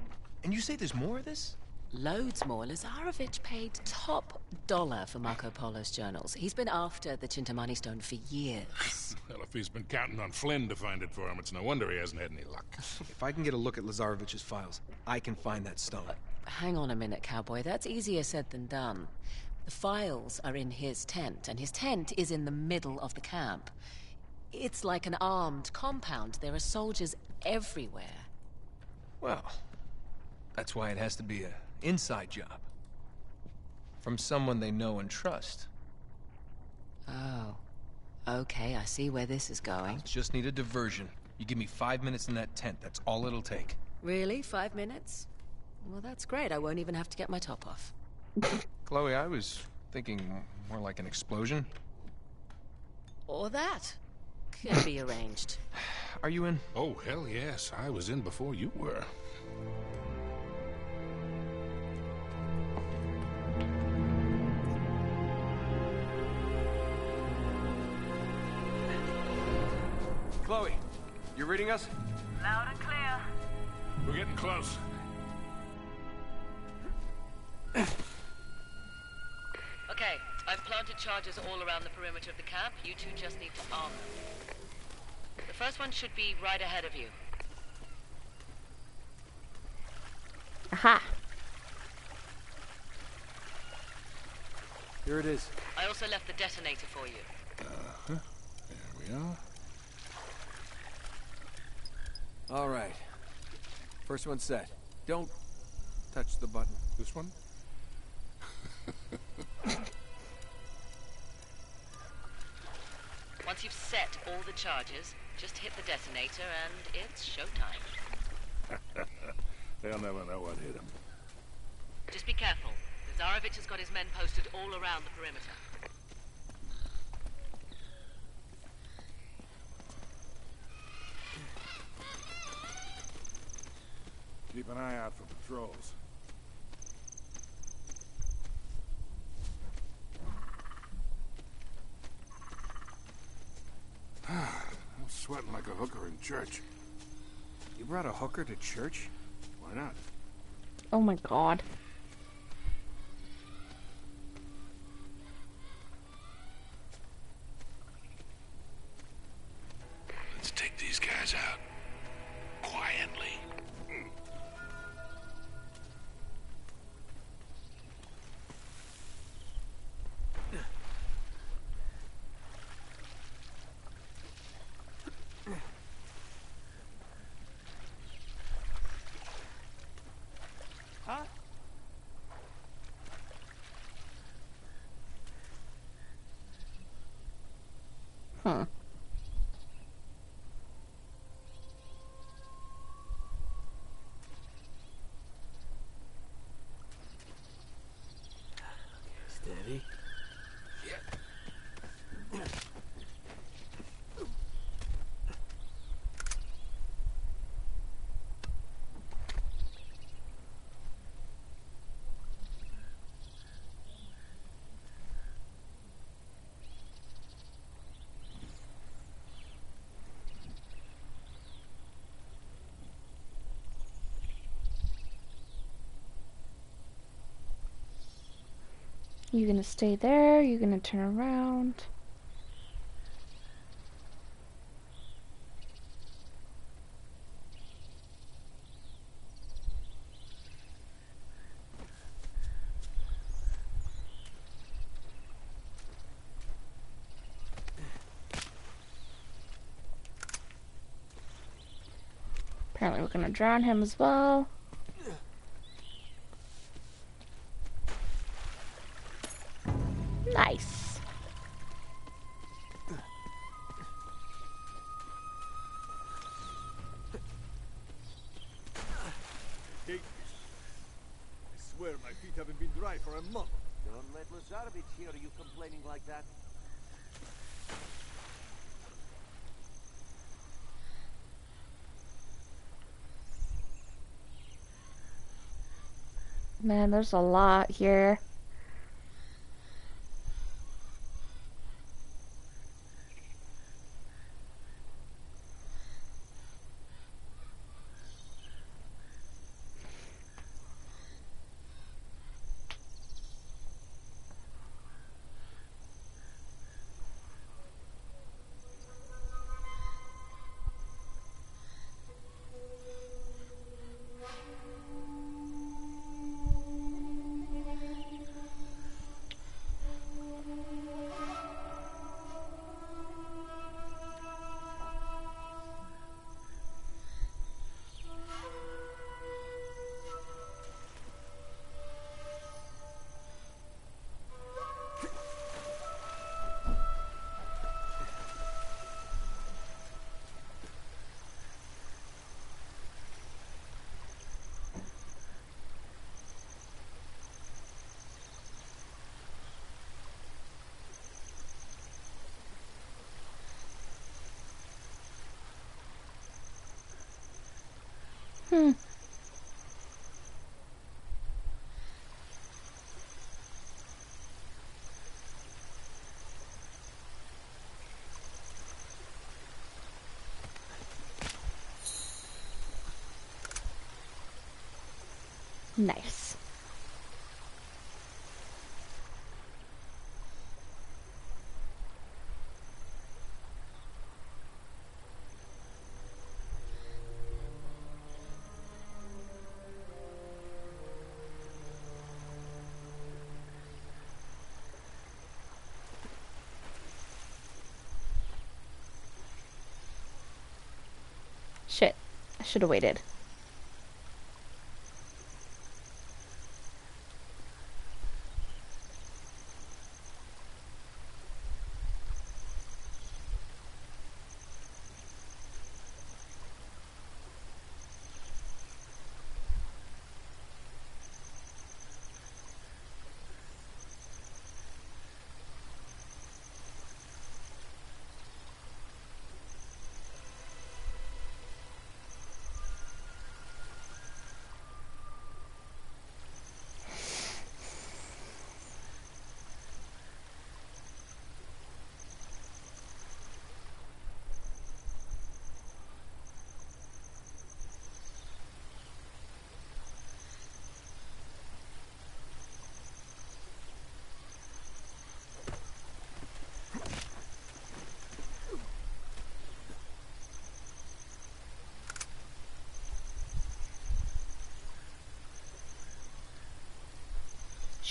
Speaker 2: And you say there's more of this?
Speaker 4: Loads more. Lazarevic paid top dollar for Marco Polo's journals. He's been after the Chintamani stone for years.
Speaker 14: Well, if he's been counting on Flynn to find it for him, it's no wonder he hasn't had any luck.
Speaker 2: If I can get a look at Lazarevic's files, I can find that stone.
Speaker 4: Uh, hang on a minute, cowboy. That's easier said than done. The files are in his tent, and his tent is in the middle of the camp. It's like an armed compound. There are soldiers everywhere.
Speaker 2: Well, that's why it has to be a inside job. From someone they know and trust.
Speaker 4: Oh. Okay, I see where this is going.
Speaker 2: Just need a diversion. You give me five minutes in that tent, that's all it'll take.
Speaker 4: Really? Five minutes? Well, that's great. I won't even have to get my top off.
Speaker 2: Chloe, I was thinking more like an explosion.
Speaker 4: Or that. Can be arranged.
Speaker 2: Are you in?
Speaker 14: Oh, hell yes. I was in before you were.
Speaker 2: Chloe, you reading us?
Speaker 15: Loud and clear.
Speaker 14: We're getting close.
Speaker 4: Okay, I've planted charges all around the perimeter of the camp. You two just need to arm them. The first one should be right ahead of you.
Speaker 1: Aha.
Speaker 5: Here it is.
Speaker 4: I also left the detonator for you.
Speaker 14: Uh-huh. There we are.
Speaker 5: All right. First one set. Don't touch the button.
Speaker 14: This one?
Speaker 4: Once you've set all the charges, just hit the detonator and it's showtime.
Speaker 14: They'll never know what hit him.
Speaker 4: Just be careful. Lazarevic has got his men posted all around the perimeter.
Speaker 14: Keep an eye out for patrols. I'm sweating like a hooker in church.
Speaker 5: You brought a hooker to church?
Speaker 14: Why not?
Speaker 1: Oh my god. Hmm.
Speaker 5: Steady.
Speaker 1: You gonna stay there? You gonna turn around? Apparently we're gonna drown him as well.
Speaker 16: A.
Speaker 7: Don't let Lazarevic hear you complaining like that.
Speaker 1: Man, there's a lot here. Hmm. Nice. Shit. I should have waited.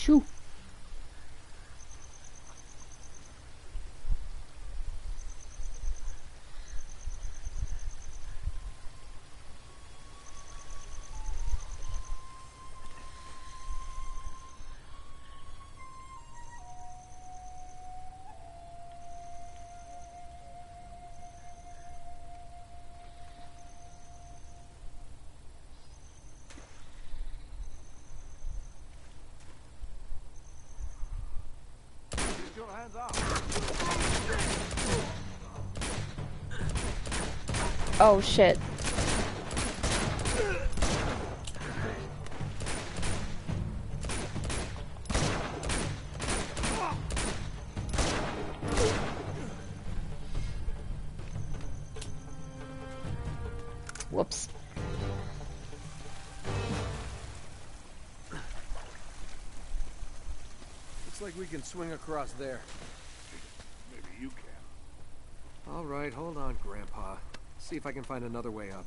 Speaker 1: Shoo. Oh shit.
Speaker 5: Swing across there.
Speaker 14: Maybe you can.
Speaker 5: All right, hold on, Grandpa. See if I can find another way up.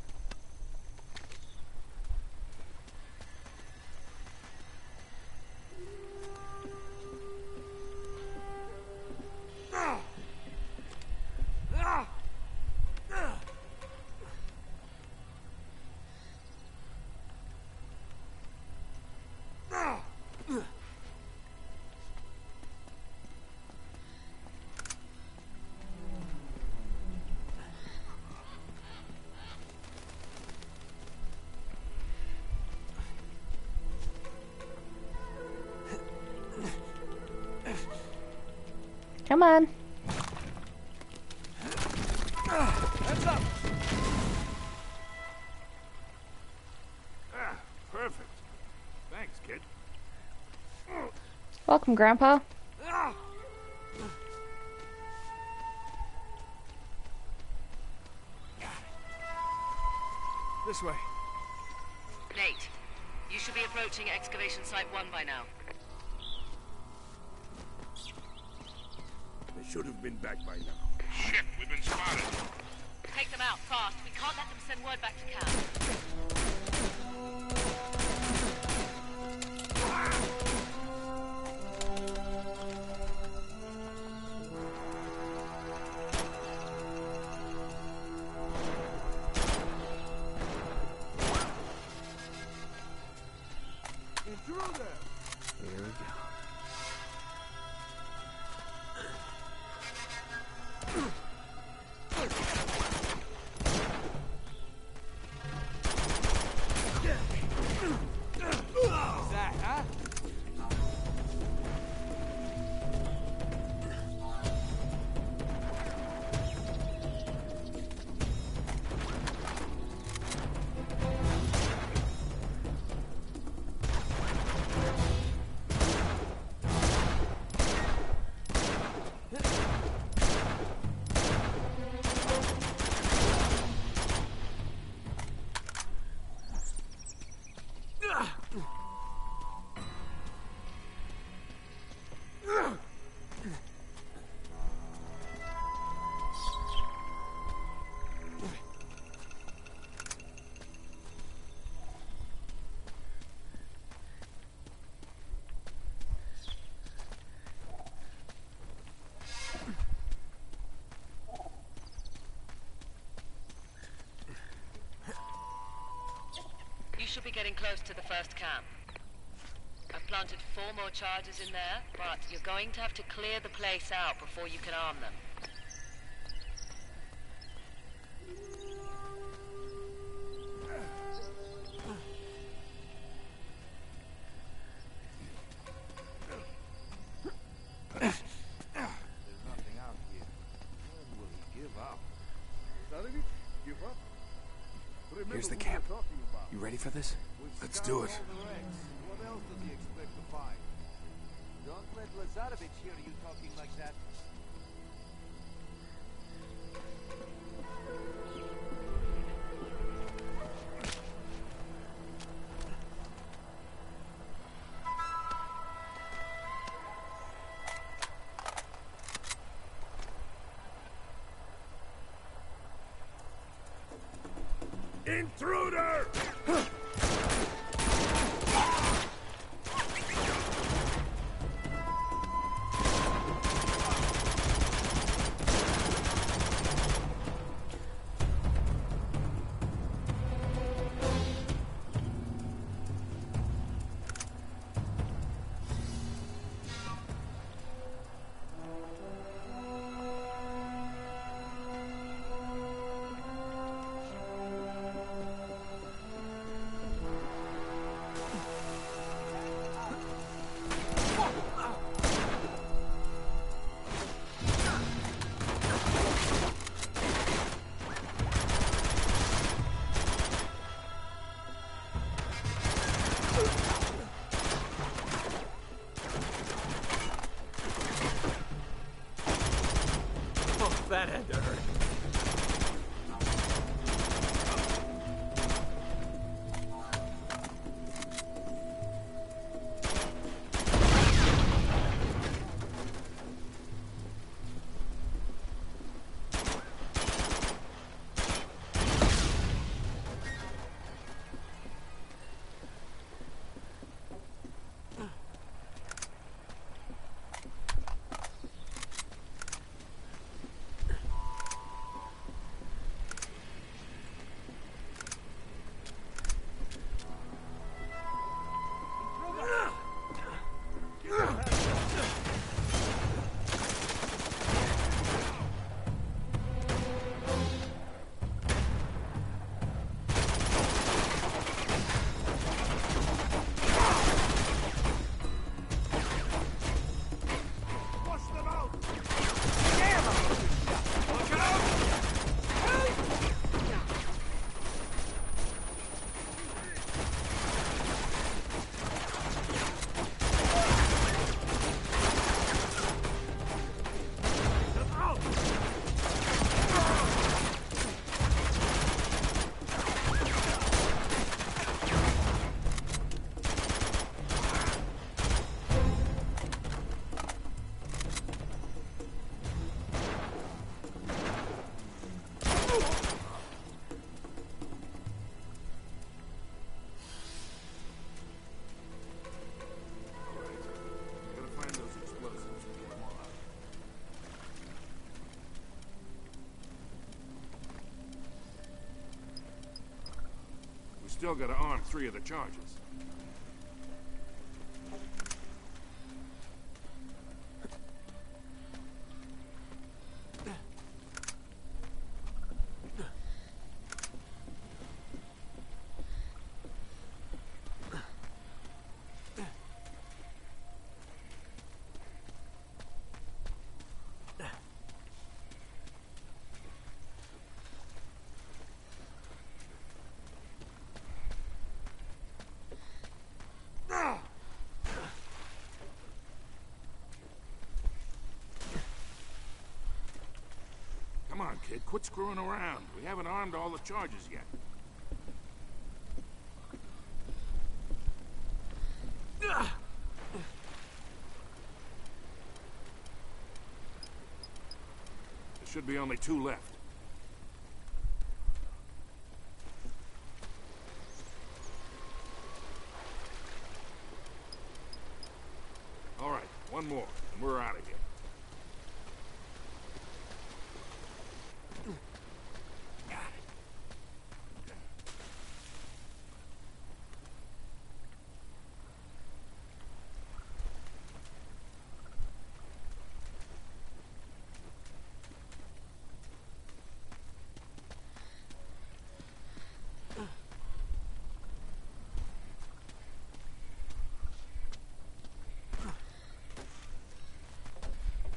Speaker 1: Come on.
Speaker 14: Heads up! Ah, perfect. Thanks, kid.
Speaker 1: Welcome, Grandpa.
Speaker 5: This way.
Speaker 17: Nate, you should be approaching excavation site one by now.
Speaker 14: Been back by now. Shit, we've been spotted.
Speaker 17: Take them out, fast. We can't let them send word back to camp.
Speaker 7: Intruder!
Speaker 5: Here we go.
Speaker 17: Should be getting close to the first camp. I've planted four more charges in there, but you're going to have to clear the place out before you can arm them.
Speaker 14: Intruder!
Speaker 7: That had to hurt.
Speaker 14: Still gotta arm three of the charges. Come on, kid, quit screwing around. We haven't armed all the charges yet. There should be only two left. All right, one more, and we're out of here.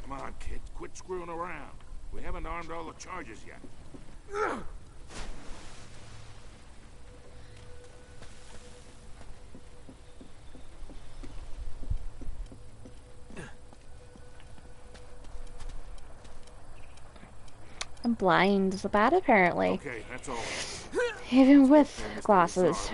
Speaker 14: Come on, kid, quit screwing around. We haven't armed all the charges yet.
Speaker 1: I'm blind as a bat, apparently.
Speaker 14: Okay, that's all.
Speaker 1: Even with glasses.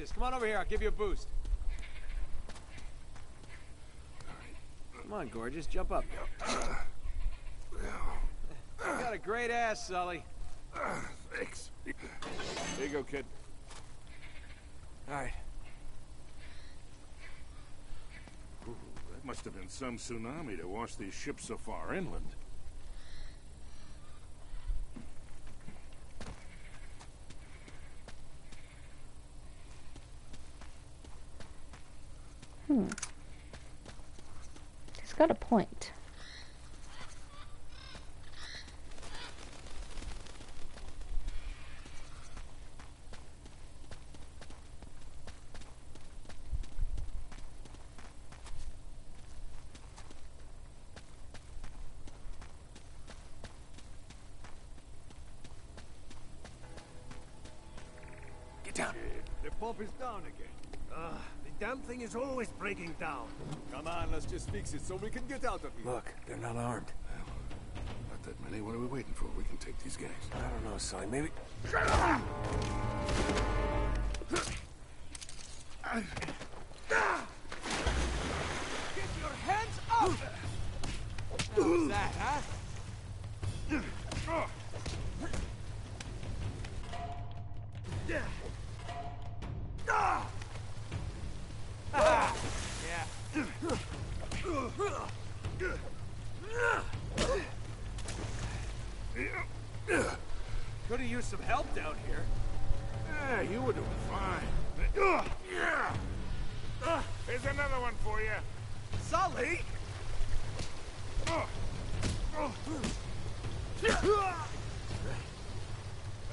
Speaker 5: Us. Come on over here. I'll give you a boost. Come on, gorgeous. Jump up. You got a great ass, Sully.
Speaker 14: Thanks. There you go, kid.
Speaker 5: All right.
Speaker 14: Ooh, that must have been some tsunami to wash these ships so far inland.
Speaker 1: Hmm. He's got a point.
Speaker 9: down.
Speaker 7: The is down again.
Speaker 18: Ah, the damn thing is always breaking down.
Speaker 7: Come on, let's just fix it so we can get out of here.
Speaker 5: Look, they're not armed.
Speaker 14: Not that many. What are we waiting for? We can take these guys.
Speaker 5: I don't know, Sully. Maybe.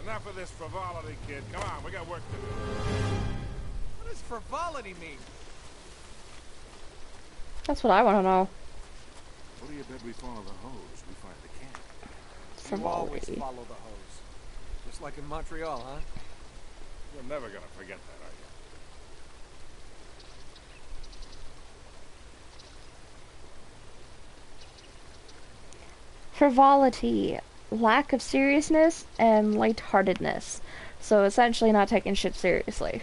Speaker 14: Enough of this frivolity, kid. Come on, we got work to do.
Speaker 9: What does frivolity mean?
Speaker 1: That's what I want to know.
Speaker 14: What do you bet we follow the hose? We find the camp.
Speaker 9: You always follow the hose. Just like in Montreal, huh?
Speaker 14: You're never gonna forget that, are you?
Speaker 1: Frivolity, lack of seriousness, and lightheartedness. So essentially, not taking shit seriously.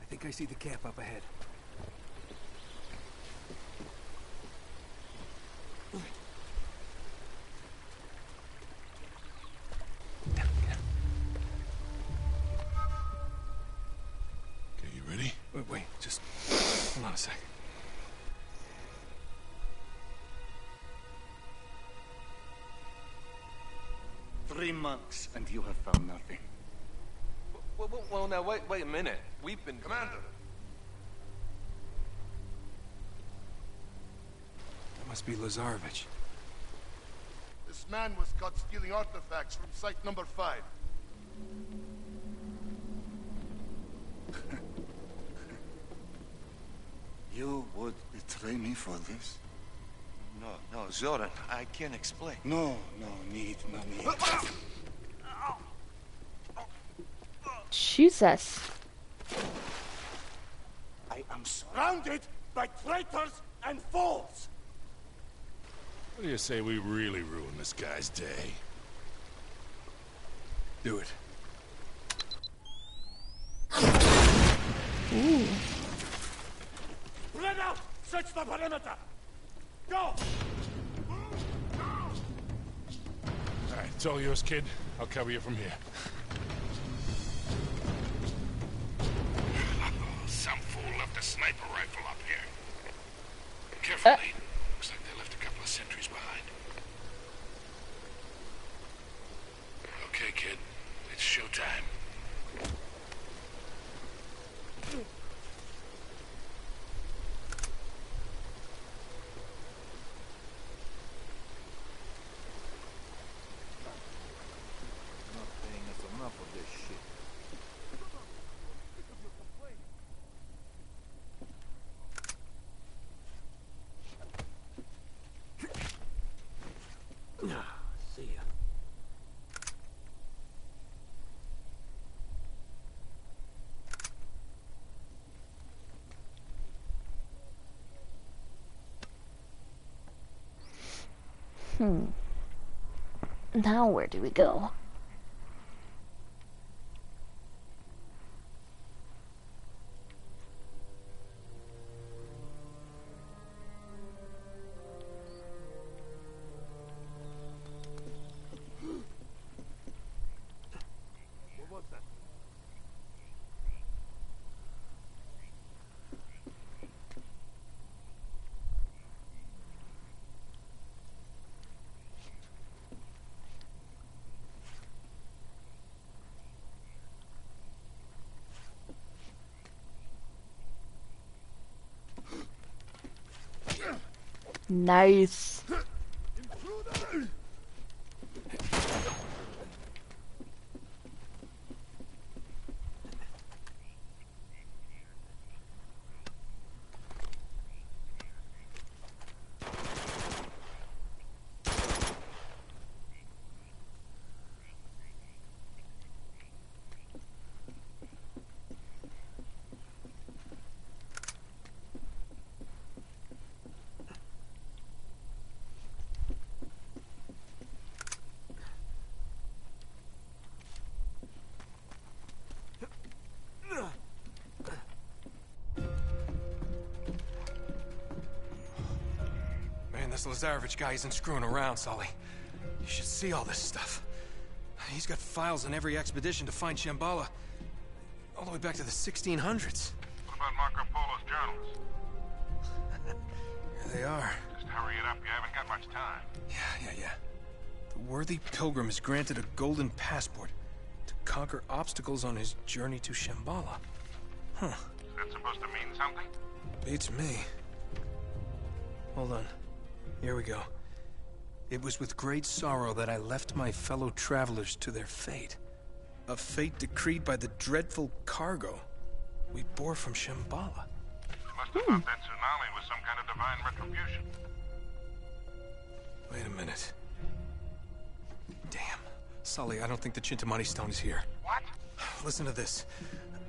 Speaker 5: I think I see the camp up ahead.
Speaker 18: Months and you have found nothing.
Speaker 3: Well, well, well, now, wait, wait a minute. We've been...
Speaker 14: Commander!
Speaker 5: That must be Lazarevic.
Speaker 14: This man was caught stealing artifacts from site number five.
Speaker 18: You would betray me for this?
Speaker 19: No, no, Zoran, I can't explain.
Speaker 18: No, no need, no need.
Speaker 1: Jesus.
Speaker 18: I am surrounded by traitors and fools!
Speaker 14: What do you say we really ruin this guy's day?
Speaker 5: Do it.
Speaker 1: Ooh.
Speaker 18: Spread out! Search the perimeter! Go!
Speaker 14: All right, it's all yours, kid. I'll cover you from here. Fool a sniper rifle up here. Carefully. Uh. Looks like they left a couple of sentries behind. Okay, kid. It's showtime.
Speaker 7: Not paying us enough of this shit.
Speaker 5: See ya.
Speaker 1: Hmm. Now where do we go? Nice.
Speaker 2: This Lazarevic guy isn't screwing around, Sully. You should see all this stuff. He's got files on every expedition to find Shambhala. All the way back to the 1600s.
Speaker 20: What about Marco Polo's journals?
Speaker 2: Here they are.
Speaker 20: Just hurry it up. You haven't got much time.
Speaker 2: Yeah, yeah, yeah. The worthy pilgrim is granted a golden passport to conquer obstacles on his journey to Shambhala. Huh.
Speaker 20: Is that supposed to mean something?
Speaker 2: Beats me. Hold on. Here we go. It was with great sorrow that I left my fellow travelers to their fate. A fate decreed by the dreadful cargo we bore from Shambhala.
Speaker 20: You must have thought that tsunami was some kind of divine retribution.
Speaker 2: Wait a minute. Damn. Sully, I don't think the Chintamani stone is here.
Speaker 20: What?
Speaker 2: Listen to this.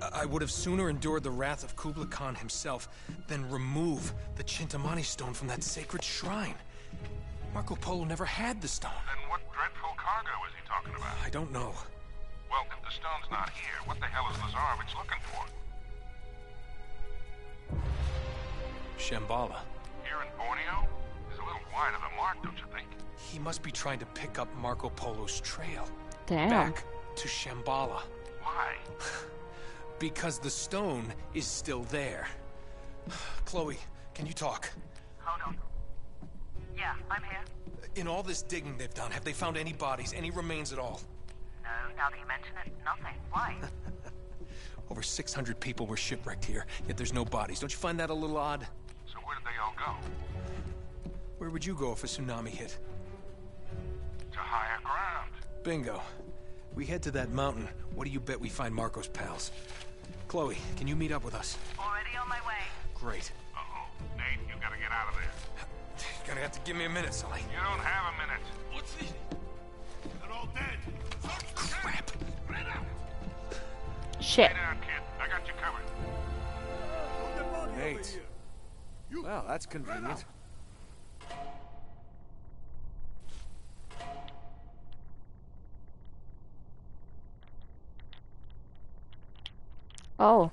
Speaker 2: I- I would have sooner endured the wrath of Kublai Khan himself than remove the Chintamani stone from that sacred shrine. Marco Polo never had the stone.
Speaker 20: Then what dreadful cargo is he talking about?
Speaker 2: I don't know.
Speaker 20: Well, if the stone's not here, what the hell is Lazarevic looking for?
Speaker 2: Shambhala.
Speaker 20: Here in Borneo? He's a little wide of the mark, don't you think?
Speaker 2: He must be trying to pick up Marco Polo's trail.
Speaker 5: Damn.
Speaker 2: Back to Shambhala.
Speaker 20: Why?
Speaker 2: Because the stone is still there. Chloe, can you talk?
Speaker 4: Hold on. Yeah, I'm here.
Speaker 2: In all this digging they've done, have they found any bodies, any remains at all?
Speaker 4: No, now that you mention it, nothing. Why?
Speaker 2: Over 600 people were shipwrecked here, yet there's no bodies. Don't you find that a little odd?
Speaker 20: So where did they all go?
Speaker 2: Where would you go if a tsunami hit?
Speaker 20: To higher ground.
Speaker 2: Bingo. We head to that mountain. What do you bet we find Marco's pals? Chloe, can you meet up with us?
Speaker 4: Already on my way.
Speaker 2: Great.
Speaker 20: Uh-oh. Nate, you gotta get out of there.
Speaker 2: You're gonna have to give me a minute, Sully.
Speaker 20: You don't have a minute.
Speaker 21: What's this? They're all dead.
Speaker 2: Crap.
Speaker 5: Shit.
Speaker 20: Lay down, kid. I got you covered.
Speaker 7: Nate. Well, that's convenient.
Speaker 5: Oh.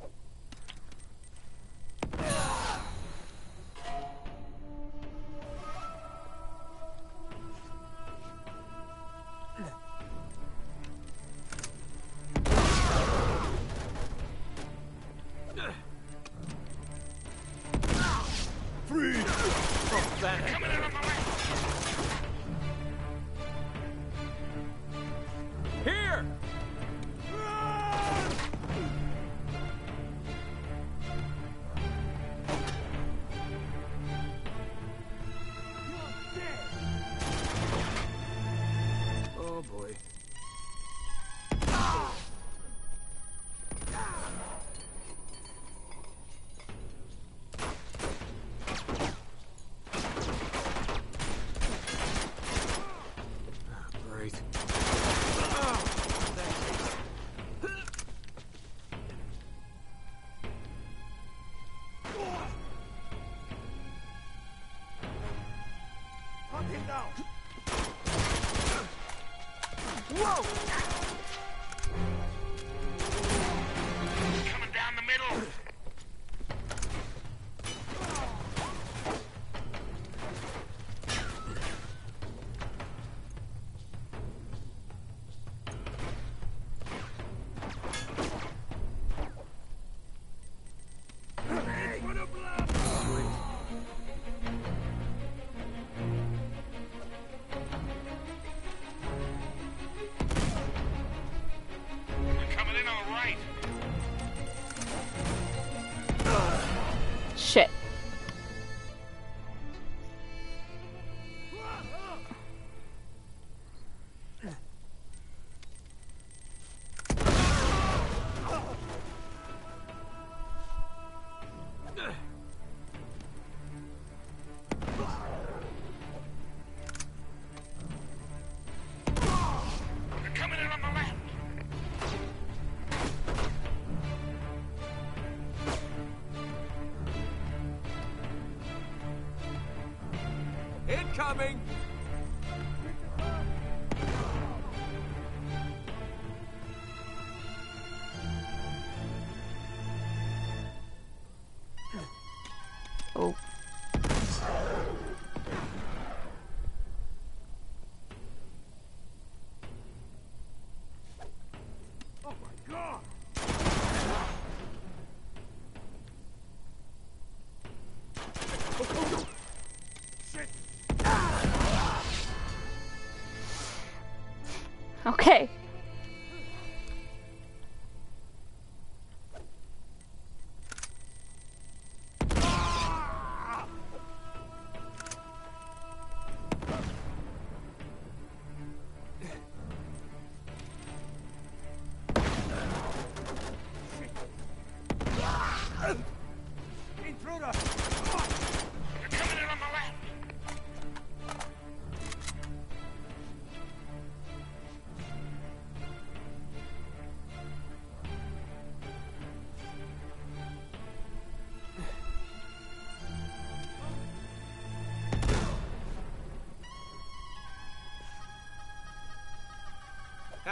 Speaker 9: Okay.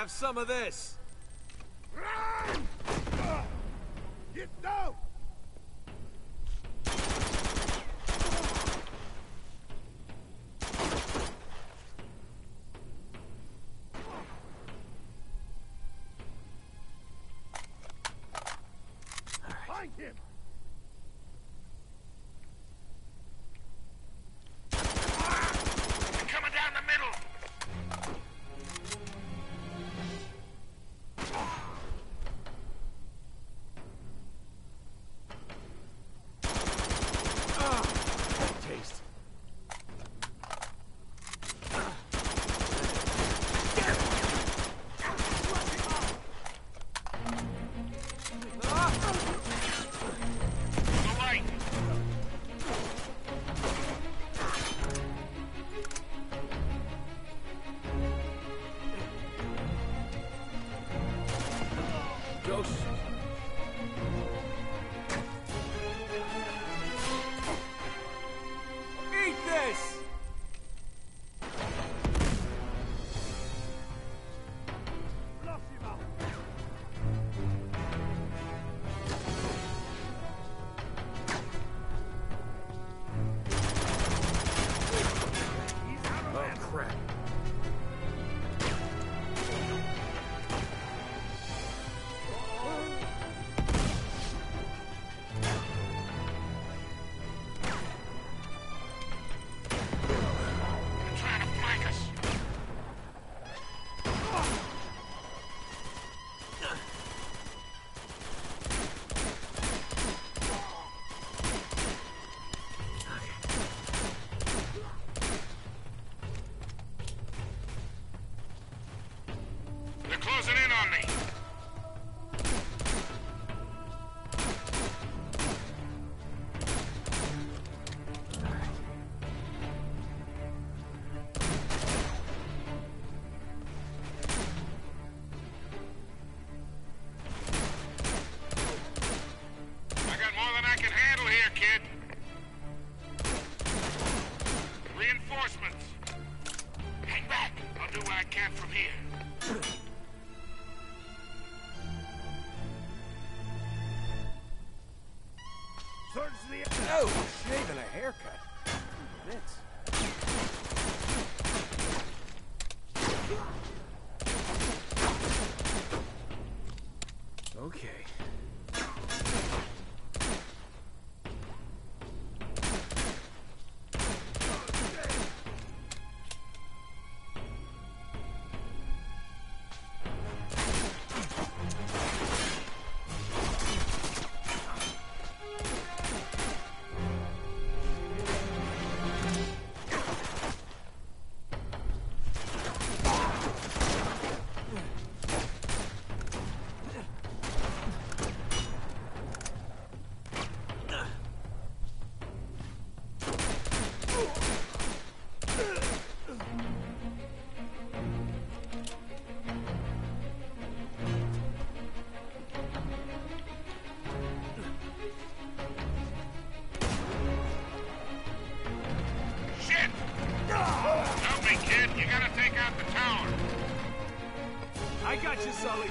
Speaker 5: Have some of this.
Speaker 20: Get down!
Speaker 22: the...
Speaker 5: Oh, shaving a haircut. Sully.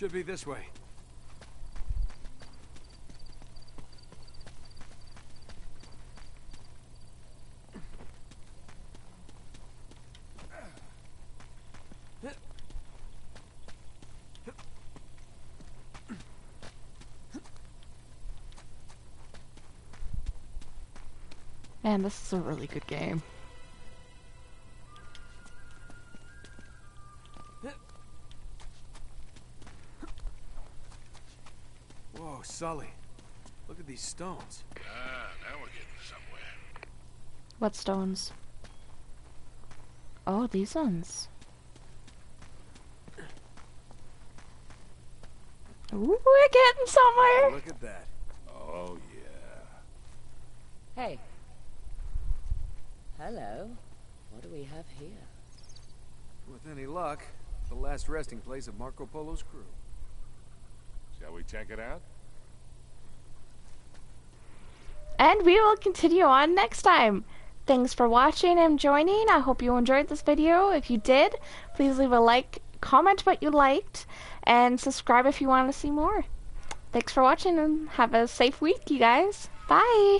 Speaker 5: Should be this way.
Speaker 1: Man, this is a really good game.
Speaker 5: These stones.
Speaker 14: Ah, now we're getting somewhere.
Speaker 1: What stones? Oh, these ones. Ooh, we're getting somewhere.
Speaker 5: Look at that.
Speaker 14: Oh, yeah.
Speaker 4: Hey. Hello. What do we have here?
Speaker 5: With any luck, the last resting place of Marco Polo's crew.
Speaker 14: Shall we check it out?
Speaker 1: And we will continue on next time. Thanks for watching and joining. I hope you enjoyed this video. If you did, please leave a like, comment what you liked, and subscribe if you want to see more. Thanks for watching and have a safe week, you guys. Bye!